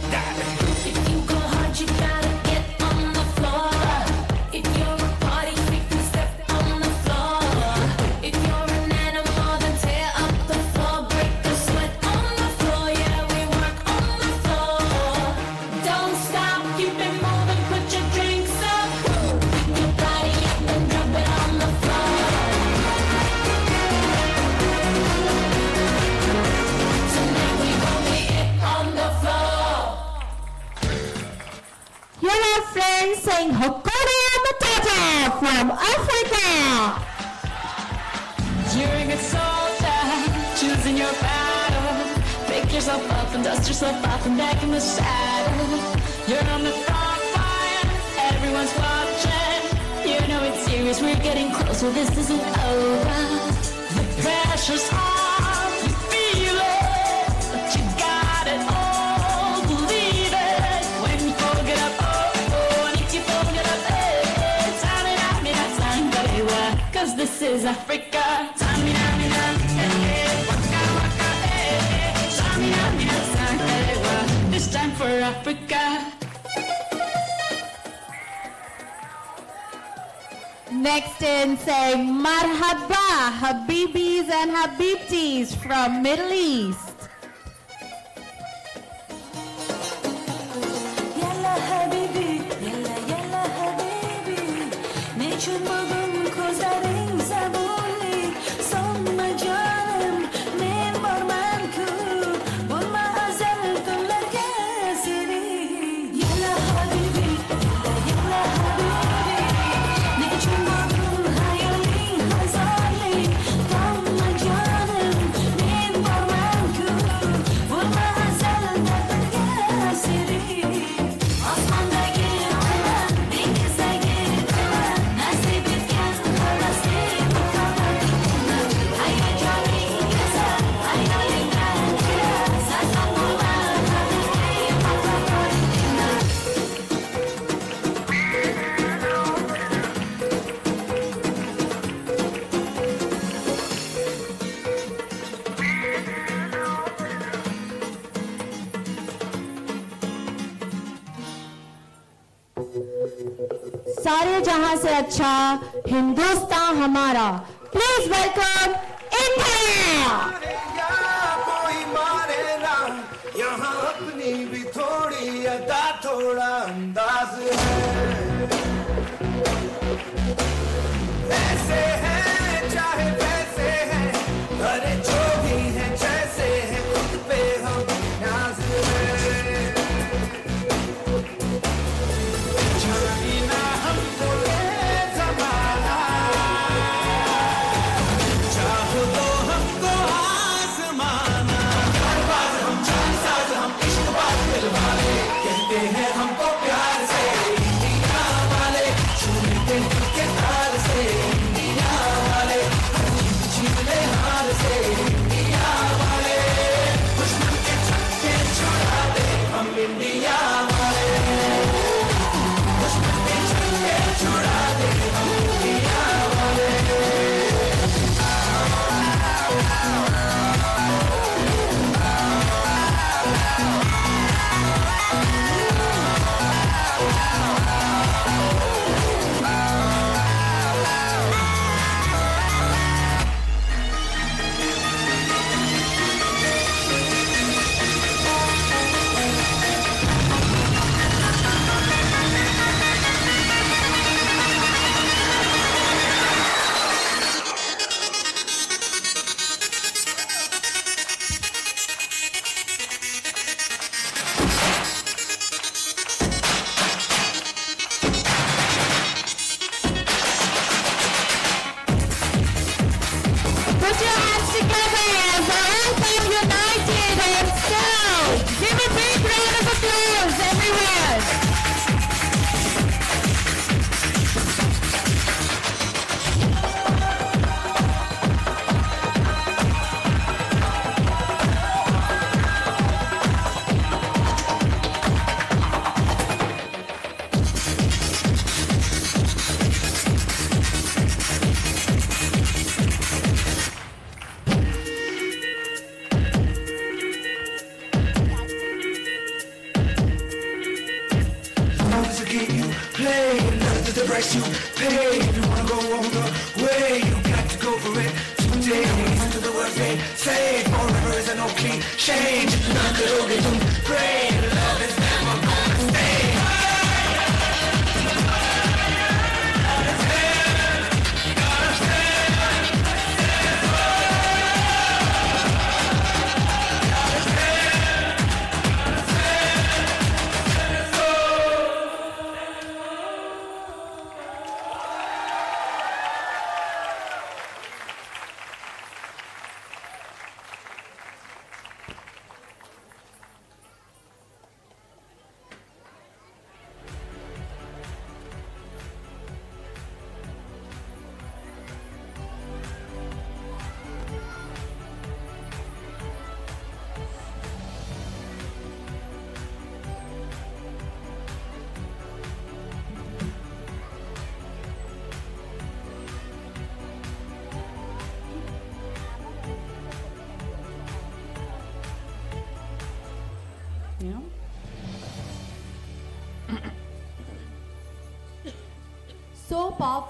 H: अच्छा हिंदुस्तान हमारा।
A: Please
D: welcome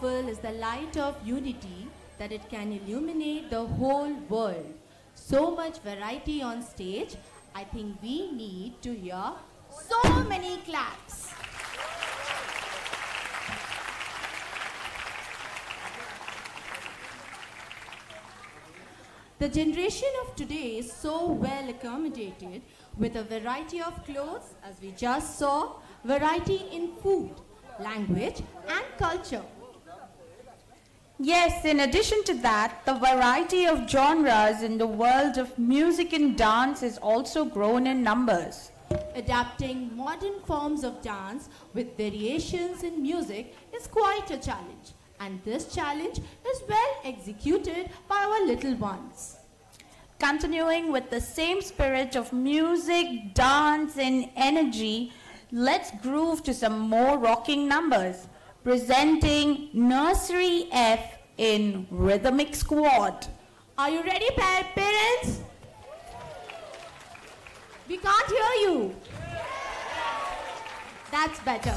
D: powerful is the light of unity that it can illuminate the whole world. So much variety on stage, I think we need to hear so many claps. The generation of today is so well accommodated with a variety of clothes, as we just saw, variety in food, language, and culture.
A: Yes, in addition to that, the variety of genres in the world of music and dance is also grown in numbers.
D: Adapting modern forms of dance with variations in music is quite a challenge, and this challenge is well executed by our little ones.
A: Continuing with the same spirit of music, dance, and energy, let's groove to some more rocking numbers. Presenting Nursery F in Rhythmic Squad.
D: Are you ready, parents? We can't hear you. That's better.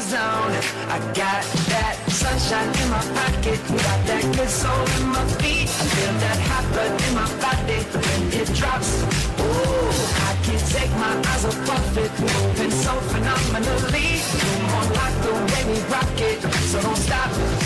G: Zone. I got that sunshine in my pocket, got that good soul in my feet. I feel that hot blood in my body when it drops. Ooh, I can't take my eyes off of it, moving so phenomenally. Come on, like the way we rock it, so don't stop.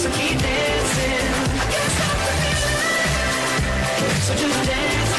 G: So keep dancing. I can't stop the feeling. So just dance,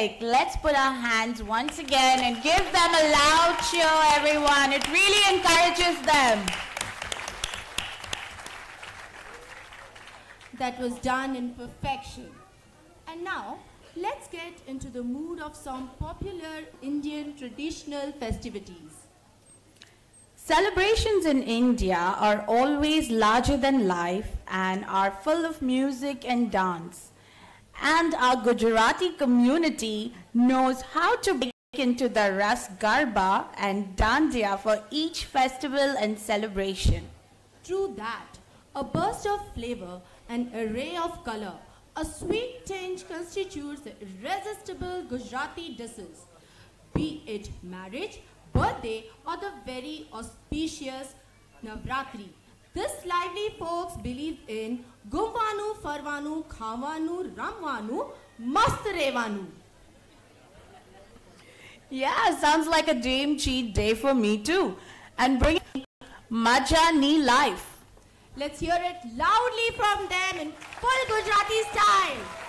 A: fantastic. Let's put our hands once again and give them a loud cheer, everyone. It really encourages them.
D: That was done in perfection. And now, let's get into the mood of some popular Indian traditional festivities.
A: Celebrations in India are always larger than life and are full of music and dance. And our Gujarati community knows how to break into the Ras Garba and Dandiya for each festival and celebration.
D: True that, a burst of flavor, an array of color, a sweet tinge constitutes the irresistible Gujarati dishes. Be it marriage, birthday, or the very auspicious Navratri. This lively folks believe in Gumvanu, Farvanu, Khawanu, Ramvanu, Mast Revanu.
A: Yeah, sounds like a dream cheat day for me too. And bring Maja Ni life.
D: Let's hear it loudly from them in full Gujarati style.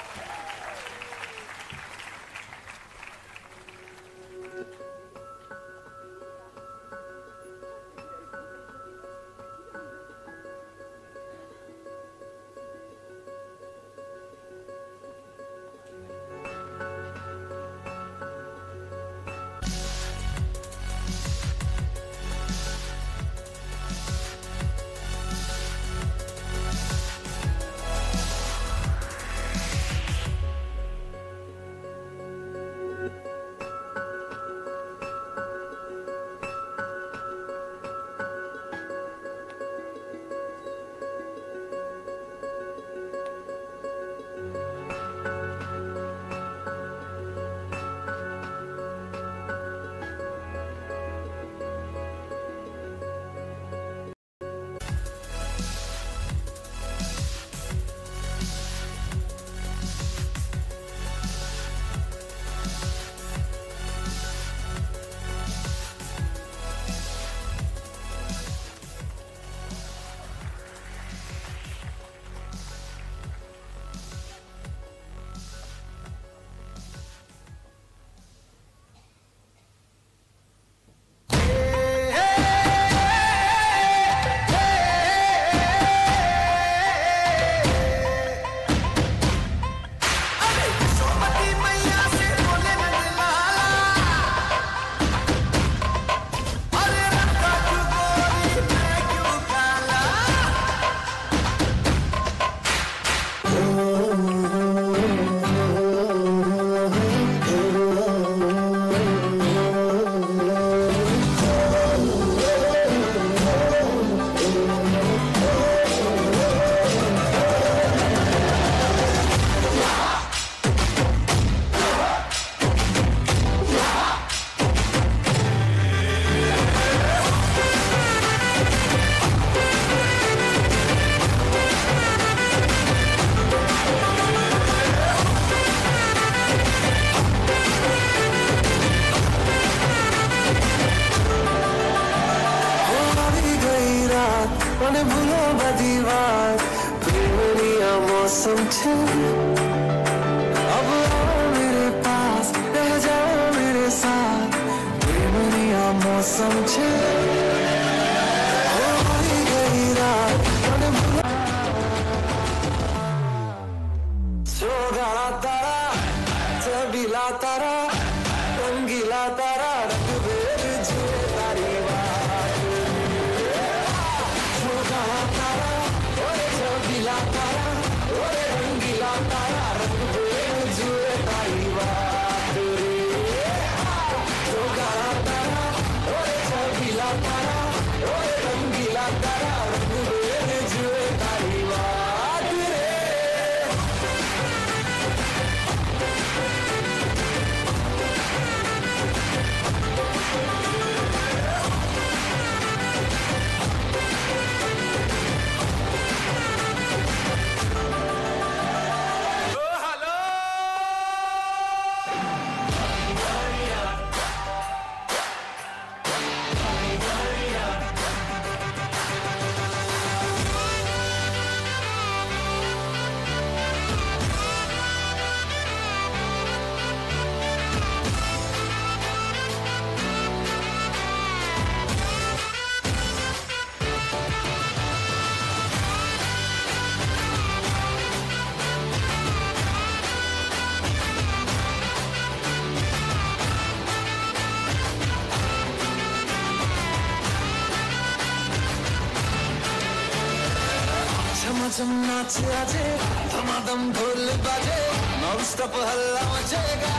F: नाचे आजे धमाधम ढोल बाजे non stop हल्ला मचेगा।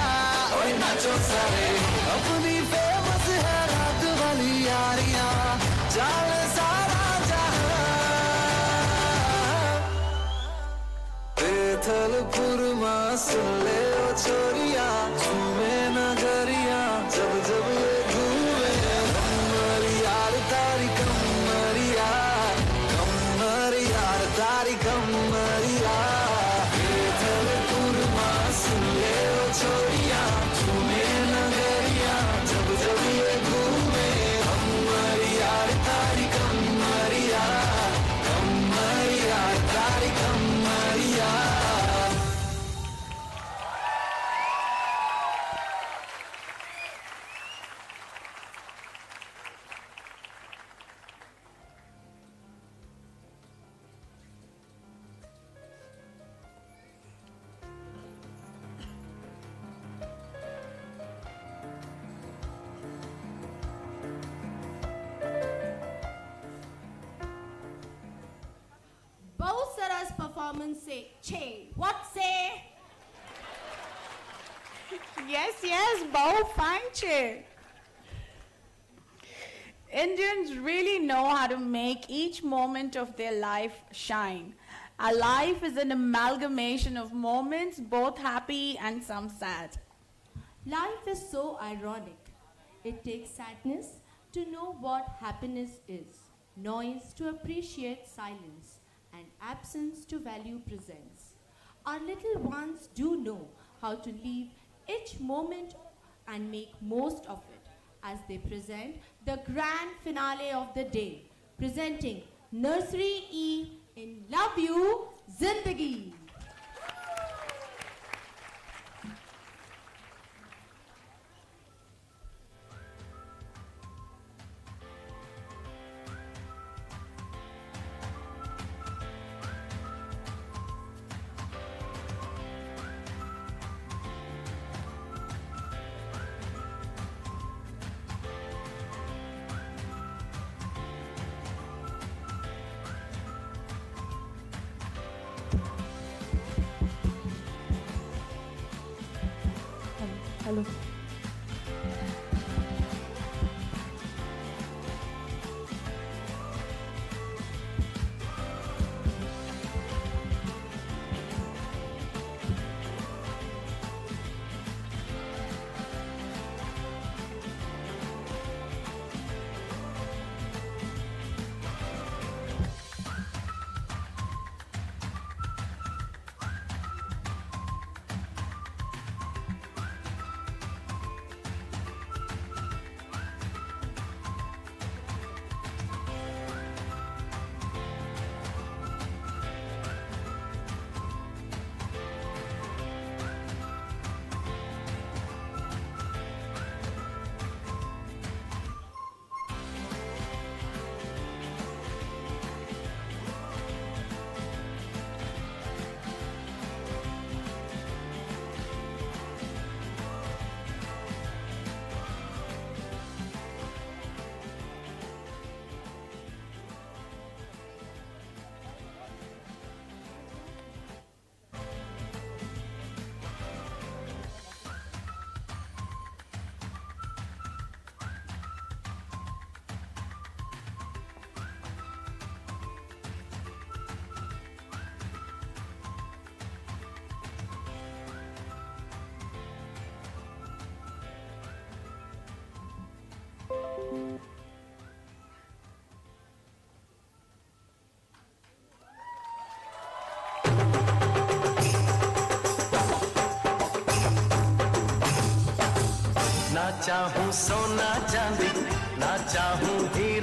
F: ओए नाचो सारे, अपनी famous है रात वाली यारियाँ चाल सारा जहाँ। बेथलपुर सुन ले ओ छोरिया
A: Indians really know how to make each moment of their life shine. Our life is an amalgamation of moments, both happy and some sad.
D: Life is so ironic. It takes sadness to know what happiness is, noise to appreciate silence, and absence to value presence. Our little ones do know how to live each moment and make most of it as they present the grand finale of the day, presenting Nursery E in Love You Zindagi.
G: चाहूँ सोना चांदी ना चाहूँ हीरा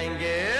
G: जाएँगे।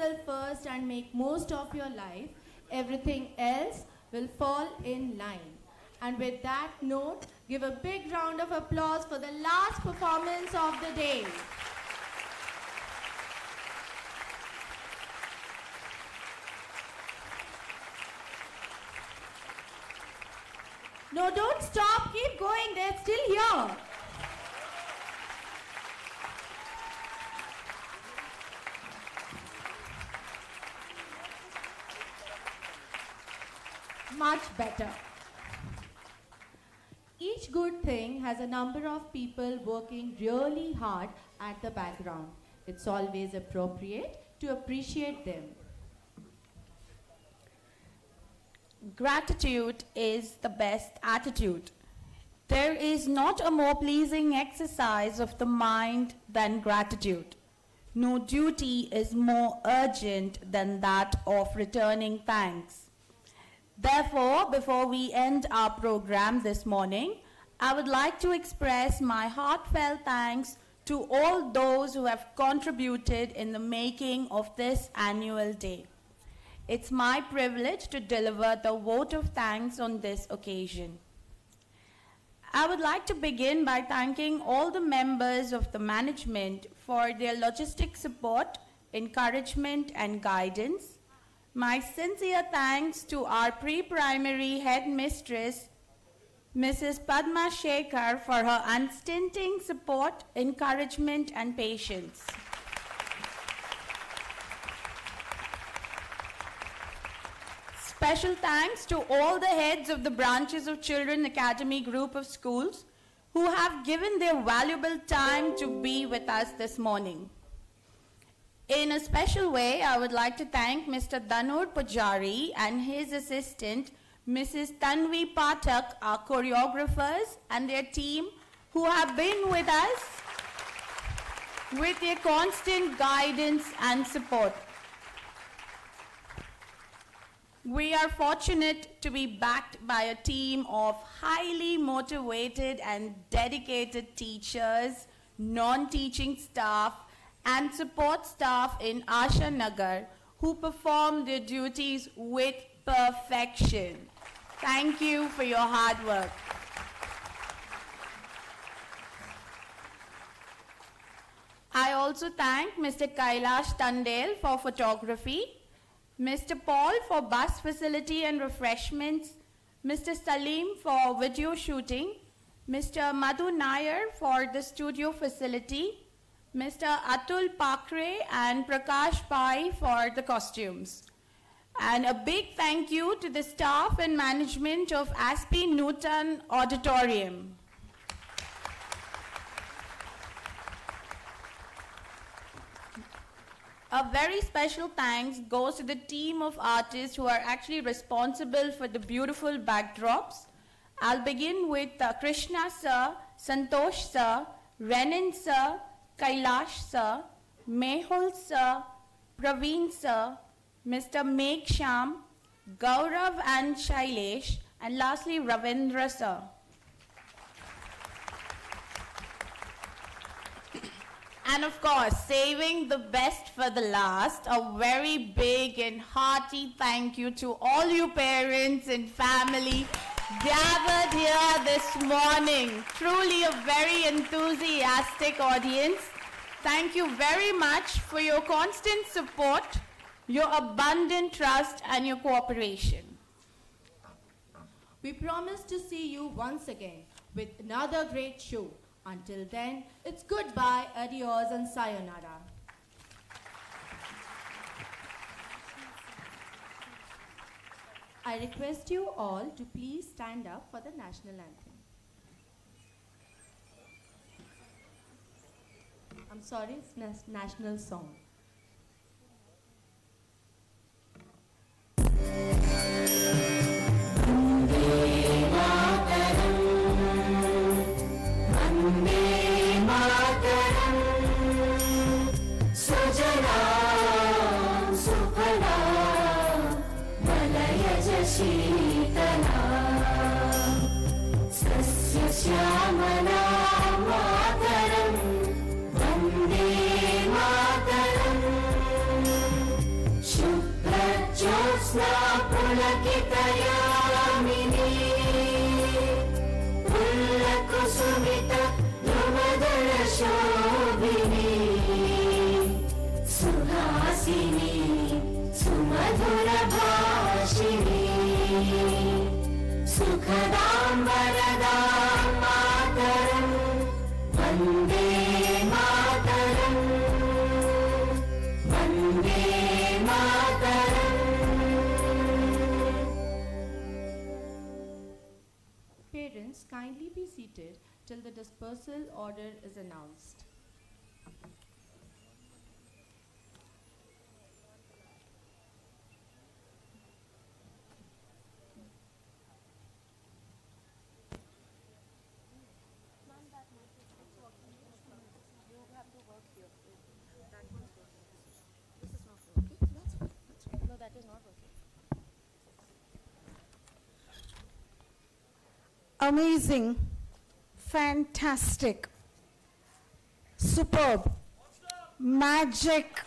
D: yourself first and make most of your life, everything else will fall in line. And with that note, give a big round of applause for the last performance of the day. No, don't stop. Keep going. They're still here. Much better. Each good thing has a number of people working really hard at the background. It's always appropriate to appreciate them.
A: Gratitude is the best attitude. There is not a more pleasing exercise of the mind than gratitude. No duty is more urgent than that of returning thanks. Therefore, before we end our program this morning, I would like to express my heartfelt thanks to all those who have contributed in the making of this annual day. It's my privilege to deliver the vote of thanks on this occasion. I would like to begin by thanking all the members of the management for their logistic support, encouragement, and guidance. My sincere thanks to our pre-primary headmistress, Mrs. Padma Shekhar, for her unstinting support, encouragement, and patience. Special thanks to all the heads of the branches of Children Academy group of schools who have given their valuable time to be with us this morning. In a special way, I would like to thank Mr. Danur Pujari and his assistant, Mrs. Tanvi Patak, our choreographers, and their team who have been with us with their constant guidance and support. We are fortunate to be backed by a team of highly motivated and dedicated teachers, non-teaching staff, and support staff in Ashok Nagar who perform their duties with perfection. Thank you for your hard work. I also thank Mr. Kailash Tandale for photography, Mr. Paul for bus facility and refreshments, Mr. Salim for video shooting, Mr. Madhu Nair for the studio facility, Mr. Atul Pakre and Prakash Pai for the costumes. And a big thank you to the staff and management of Aspee Nutan Auditorium. A very special thanks goes to the team of artists who are actually responsible for the beautiful backdrops. I'll begin with uh, Krishna sir, Santosh sir, Renan sir, Kailash sir, Mehul sir, Praveen sir, Mr. Meg Sham, Gaurav and Shailesh, and lastly Ravindra sir. And of course, saving the best for the last, a very big and hearty thank you to all you parents and family gathered here this morning. Truly a very enthusiastic audience. Thank you very much for your constant support, your abundant trust, and your cooperation.
D: We promise to see you once again with another great show. Until then, it's goodbye, adios, and sayonara. I request you all to please stand up for the national anthem. I'm sorry, it's national song.
H: Vande Mataram,
D: Vande Mataram, Sujana. soul. Till the dispersal order is announced.
B: Amazing, fantastic, superb, magic,